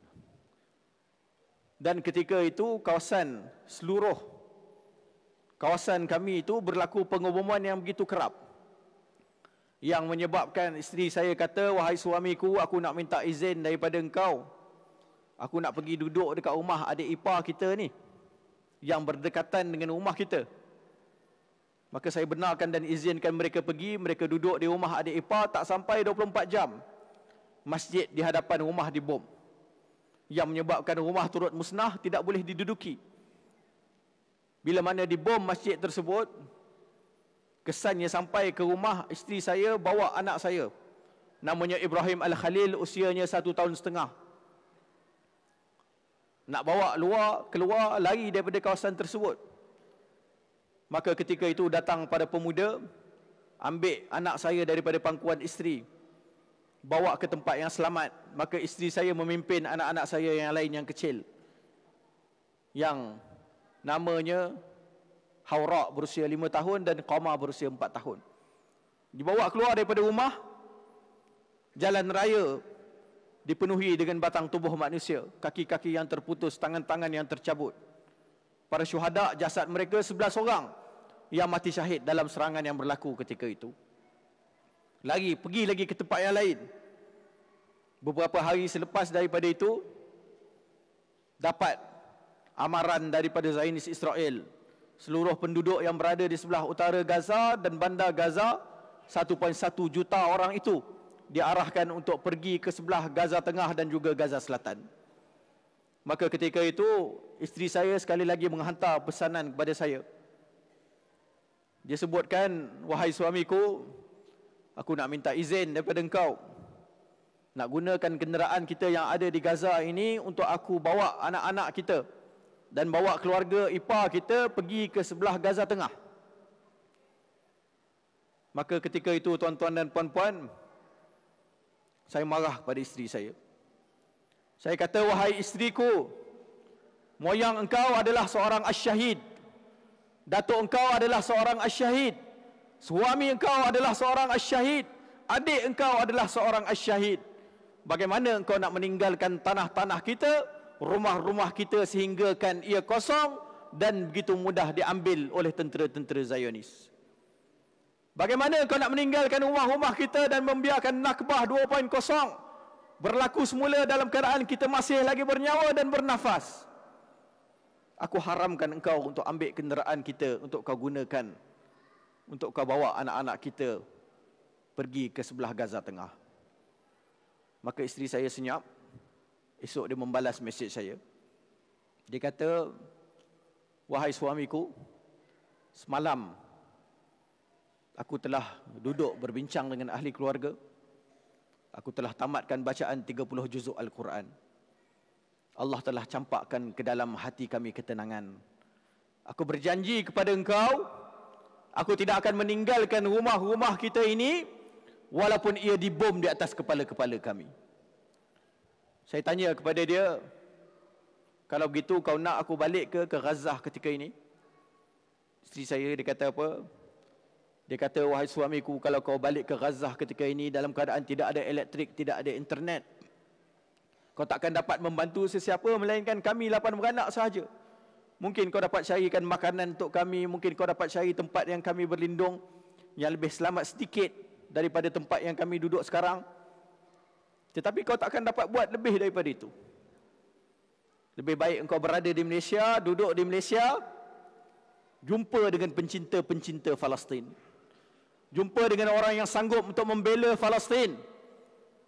Dan ketika itu kawasan seluruh kawasan kami itu berlaku pengumuman yang begitu kerap yang menyebabkan isteri saya kata, wahai suamiku, aku nak minta izin daripada engkau. Aku nak pergi duduk dekat rumah adik ipar kita ni. Yang berdekatan dengan rumah kita. Maka saya benarkan dan izinkan mereka pergi. Mereka duduk di rumah adik ipar tak sampai 24 jam. Masjid di hadapan rumah dibom. Yang menyebabkan rumah turut musnah tidak boleh diduduki. Bila mana dibom masjid tersebut, kesannya sampai ke rumah isteri saya bawa anak saya. Namanya Ibrahim Al-Khalil usianya satu tahun setengah. Nak bawa luar keluar lari daripada kawasan tersebut. Maka ketika itu datang pada pemuda ambil anak saya daripada pangkuan isteri bawa ke tempat yang selamat. Maka isteri saya memimpin anak-anak saya yang lain yang kecil yang namanya Haura berusia lima tahun dan Qama berusia empat tahun. Dibawa keluar daripada rumah, jalan raya dipenuhi dengan batang tubuh manusia, kaki-kaki yang terputus, tangan-tangan yang tercabut. Para syuhada jasad mereka sebelas orang yang mati syahid dalam serangan yang berlaku ketika itu. Lagi, pergi lagi ke tempat yang lain. Beberapa hari selepas daripada itu, dapat amaran daripada Zainis Israel seluruh penduduk yang berada di sebelah utara Gaza dan bandar Gaza 1.1 juta orang itu diarahkan untuk pergi ke sebelah Gaza Tengah dan juga Gaza Selatan. Maka ketika itu isteri saya sekali lagi menghantar pesanan kepada saya. Dia sebutkan, wahai suamiku, aku nak minta izin daripada engkau. Nak gunakan kenderaan kita yang ada di Gaza ini untuk aku bawa anak-anak kita dan bawa keluarga ipar kita pergi ke sebelah Gaza Tengah. Maka ketika itu tuan-tuan dan puan-puan, saya marah kepada isteri saya. Saya kata, wahai isteriku, moyang engkau adalah seorang asyahid. Datuk engkau adalah seorang asyahid. Suami engkau adalah seorang asyahid. Adik engkau adalah seorang asyahid. Bagaimana engkau nak meninggalkan tanah-tanah kita rumah-rumah kita sehingga kan ia kosong dan begitu mudah diambil oleh tentera-tentera Zionis. Bagaimana kau nak meninggalkan rumah-rumah kita dan membiarkan Nakbah 2.0 berlaku semula dalam keadaan kita masih lagi bernyawa dan bernafas? Aku haramkan engkau untuk ambil kenderaan kita untuk kau gunakan untuk kau bawa anak-anak kita pergi ke sebelah Gaza Tengah. Maka isteri saya senyap Esok dia membalas mesej saya. Dia kata, Wahai suamiku, semalam aku telah duduk berbincang dengan ahli keluarga. Aku telah tamatkan bacaan 30 juzuk Al-Quran. Allah telah campakkan ke dalam hati kami ketenangan. Aku berjanji kepada engkau, aku tidak akan meninggalkan rumah-rumah kita ini walaupun ia dibom di atas kepala-kepala kami. Saya tanya kepada dia, kalau begitu kau nak aku balik ke ke Gaza ketika ini? Isteri saya dia kata apa? Dia kata wahai suamiku kalau kau balik ke Gaza ketika ini dalam keadaan tidak ada elektrik, tidak ada internet, kau takkan dapat membantu sesiapa melainkan kami lapan beranak sahaja. Mungkin kau dapat carikan makanan untuk kami, mungkin kau dapat cari tempat yang kami berlindung yang lebih selamat sedikit daripada tempat yang kami duduk sekarang. Tetapi kau takkan dapat buat lebih daripada itu. Lebih baik engkau berada di Malaysia, duduk di Malaysia, jumpa dengan pencinta-pencinta Palestin. Jumpa dengan orang yang sanggup untuk membela Palestin.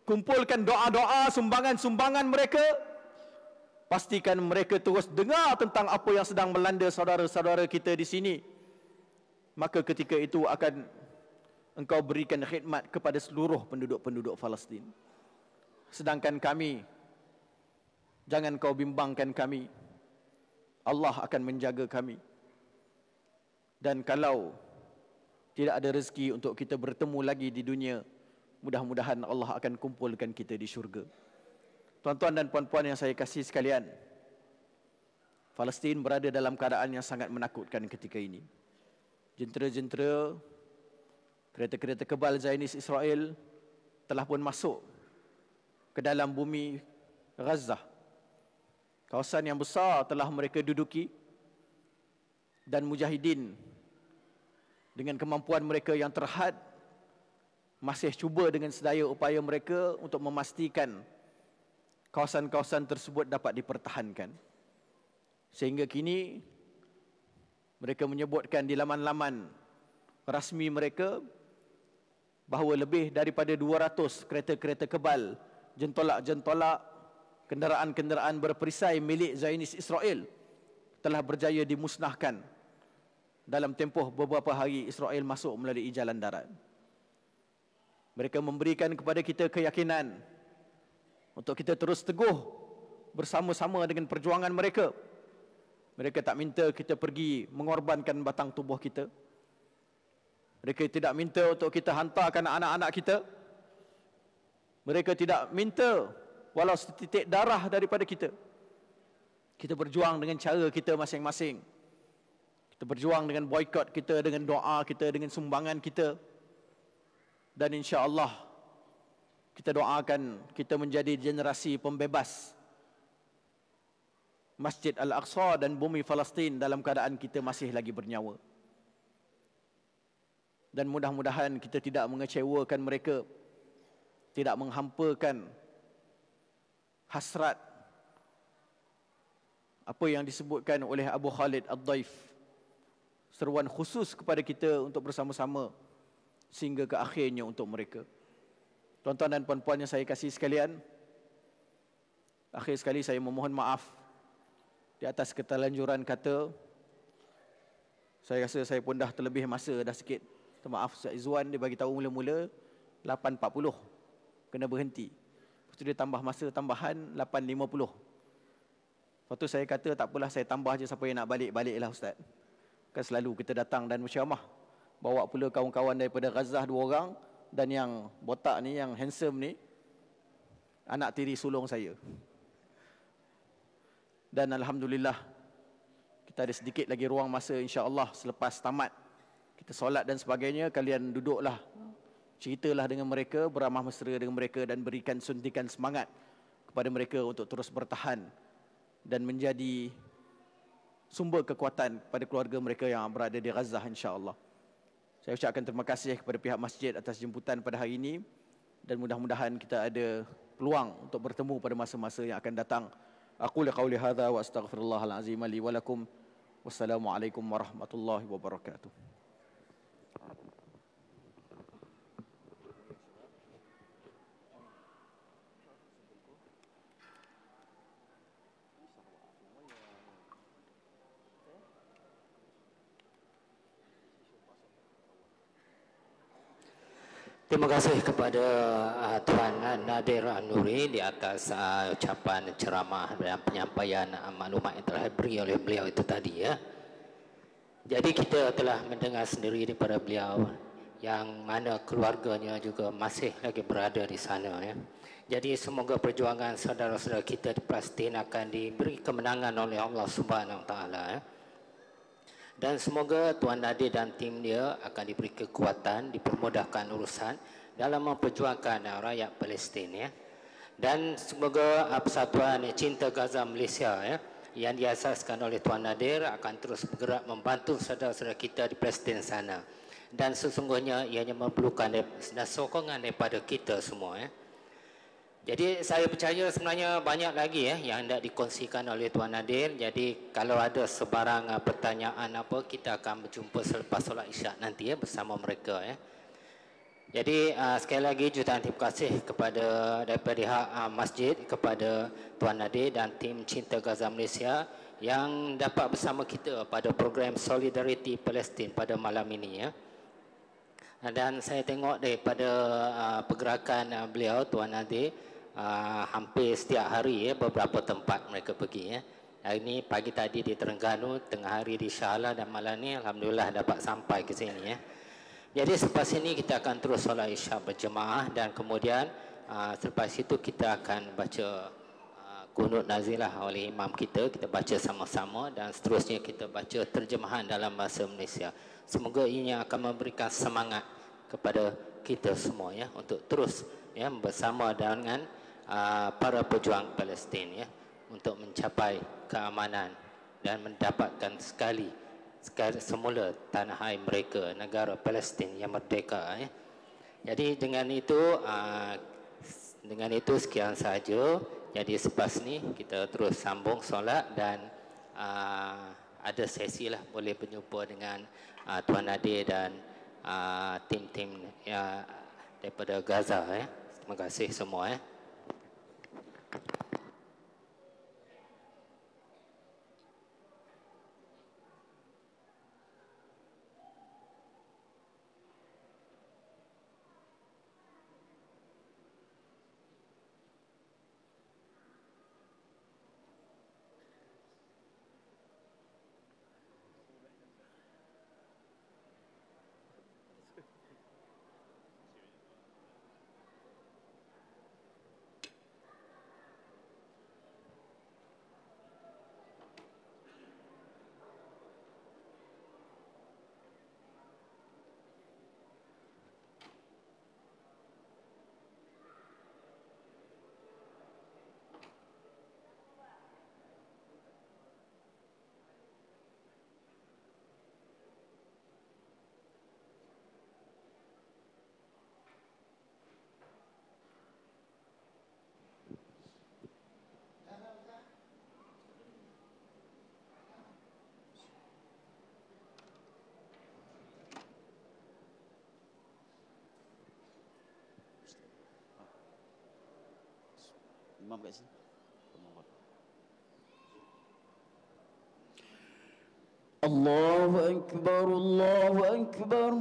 Kumpulkan doa-doa, sumbangan-sumbangan mereka. Pastikan mereka terus dengar tentang apa yang sedang melanda saudara-saudara kita di sini. Maka ketika itu akan engkau berikan khidmat kepada seluruh penduduk-penduduk Palestin. Sedangkan kami Jangan kau bimbangkan kami. Allah akan menjaga kami. Dan kalau Tidak ada rezeki untuk kita bertemu lagi di dunia Mudah-mudahan Allah akan kumpulkan kita di syurga. Tuan-tuan dan puan-puan yang saya kasih sekalian Palestin berada dalam keadaan yang sangat menakutkan ketika ini. Jentera-jentera Kereta-kereta kebal Zionis Israel Telah pun masuk ke dalam bumi Gaza. Kawasan yang besar telah mereka duduki dan mujahidin dengan kemampuan mereka yang terhad masih cuba dengan sedaya upaya mereka untuk memastikan kawasan-kawasan tersebut dapat dipertahankan. Sehingga kini mereka menyebutkan di laman-laman rasmi mereka bahawa lebih daripada 200 kereta-kereta kebal, jentolak-jentolak, kenderaan-kenderaan berperisai milik Zionis Israel telah berjaya dimusnahkan dalam tempoh beberapa hari Israel masuk melalui jalan darat. Mereka memberikan kepada kita keyakinan untuk kita terus teguh bersama-sama dengan perjuangan mereka mereka tak minta kita pergi mengorbankan batang tubuh kita. Mereka tidak minta untuk kita hantarkan anak-anak kita. Mereka tidak minta walau setitik darah daripada kita. Kita berjuang dengan cara kita masing-masing. Kita berjuang dengan boykot kita, dengan doa kita, dengan sumbangan kita. Dan insya Allah kita doakan kita menjadi generasi pembebas Masjid Al-Aqsa dan bumi Palestin dalam keadaan kita masih lagi bernyawa. Dan mudah-mudahan kita tidak mengecewakan mereka, tidak menghampakan hasrat apa yang disebutkan oleh Abu Khalid Ad-Daif. Seruan khusus kepada kita untuk bersama-sama sehingga ke akhirnya untuk mereka. Tuan-tuan dan puan-puan yang saya kasih sekalian, akhir sekali saya memohon maaf di atas ketelanjuran kata saya rasa saya pun dah terlebih masa dah sikit maaf Ustaz Izzuan dia bagi tahu mula-mula 8.40 kena berhenti. Lepas tu dia tambah masa tambahan 8.50 lepas tu saya kata tak apalah saya tambah je siapa yang nak balik baliklah Ustaz. Kan selalu kita datang dan musyawarah bawa pula kawan-kawan daripada Gaza dua orang dan yang botak ni yang handsome ni anak tiri sulung saya. Dan alhamdulillah kita ada sedikit lagi ruang masa insya-Allah selepas tamat. Kita solat dan sebagainya kalian duduklah ceritalah dengan mereka, beramah mesra dengan mereka dan berikan suntikan semangat kepada mereka untuk terus bertahan dan menjadi sumber kekuatan kepada keluarga mereka yang berada di Gaza insya-Allah. Saya ucapkan terima kasih kepada pihak masjid atas jemputan pada hari ini dan mudah-mudahan kita ada peluang untuk bertemu pada masa-masa yang akan datang. Aku li qauli hadza wa astaghfirullahal azim li wa lakum. Wassalamualaikum warahmatullahi wabarakatuh. Terima kasih kepada uh, Tuan Nadir Nuri di atas uh, ucapan ceramah dan penyampaian uh, maklumat yang telah diberi oleh beliau itu tadi ya. Jadi kita telah mendengar sendiri daripada beliau yang mana keluarganya juga masih lagi berada di sana ya. Jadi semoga perjuangan saudara-saudara kita di Palestin akan diberi kemenangan oleh Allah Subhanahu Wa Taala ya dan semoga Tuan Nadir dan tim dia akan diberi kekuatan, dipermudahkan urusan dalam memperjuangkan rakyat Palestin ya. Dan semoga Persatuan Cinta Gaza Malaysia ya yang diasaskan oleh Tuan Nadir akan terus bergerak membantu saudara-saudara kita di Palestin sana. Dan sesungguhnya ianya memerlukan sokongan daripada kita semua ya. Jadi saya percaya sebenarnya banyak lagi ya yang hendak dikongsikan oleh Tuan Nadir. Jadi kalau ada sebarang uh, pertanyaan apa kita akan berjumpa selepas solat Isyak nanti ya bersama mereka ya. Jadi uh, sekali lagi jutaan terima kasih kepada daripada pihak uh, masjid kepada Tuan Nadir dan tim Cinta Gaza Malaysia yang dapat bersama kita pada program Solidarity Palestin pada malam ini ya. Dan saya tengok daripada uh, pergerakan uh, beliau Tuan Nadir uh, hampir setiap hari ya beberapa tempat mereka pergi ya. Hari ini pagi tadi di Terengganu, tengah hari di Shah dan malam ni alhamdulillah dapat sampai ke sini ya. Jadi selepas ini kita akan terus solat Isyak berjemaah dan kemudian uh, selepas itu kita akan baca uh, kunut nazilah oleh imam kita, kita baca sama-sama dan seterusnya kita baca terjemahan dalam bahasa Malaysia. Semoga ini akan memberikan semangat kepada kita semua ya untuk terus ya bersama dengan uh, para pejuang Palestin ya untuk mencapai keamanan dan mendapatkan sekali sekali semula tanah air mereka negara Palestin yang merdeka ya. Jadi dengan itu uh, dengan itu sekian saja. Jadi selepas ni kita terus sambung solat dan uh, ada sesi lah boleh berjumpa dengan Tuan Nadir dan tim-tim uh, daripada Gaza. Eh. Terima kasih semua. Eh. Kat sini. الله أكبر الله أكبر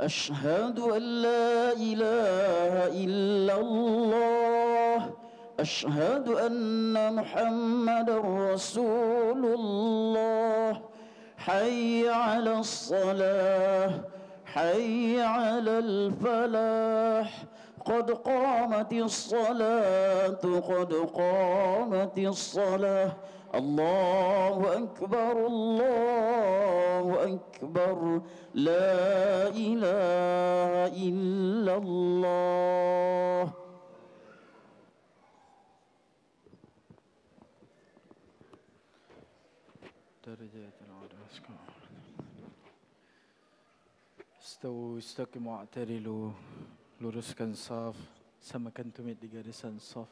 أشهد أن لا إله إلا الله أشهد أن محمد رسول الله حي على الصلاة حي على الفلاح قد قامت الصلاة قد قامت الصلاة. الله أكبر الله أكبر. لا إله إلا الله. درجات استووا استقيموا اعتدلوا luruskan saf samakan tumit di garisan saf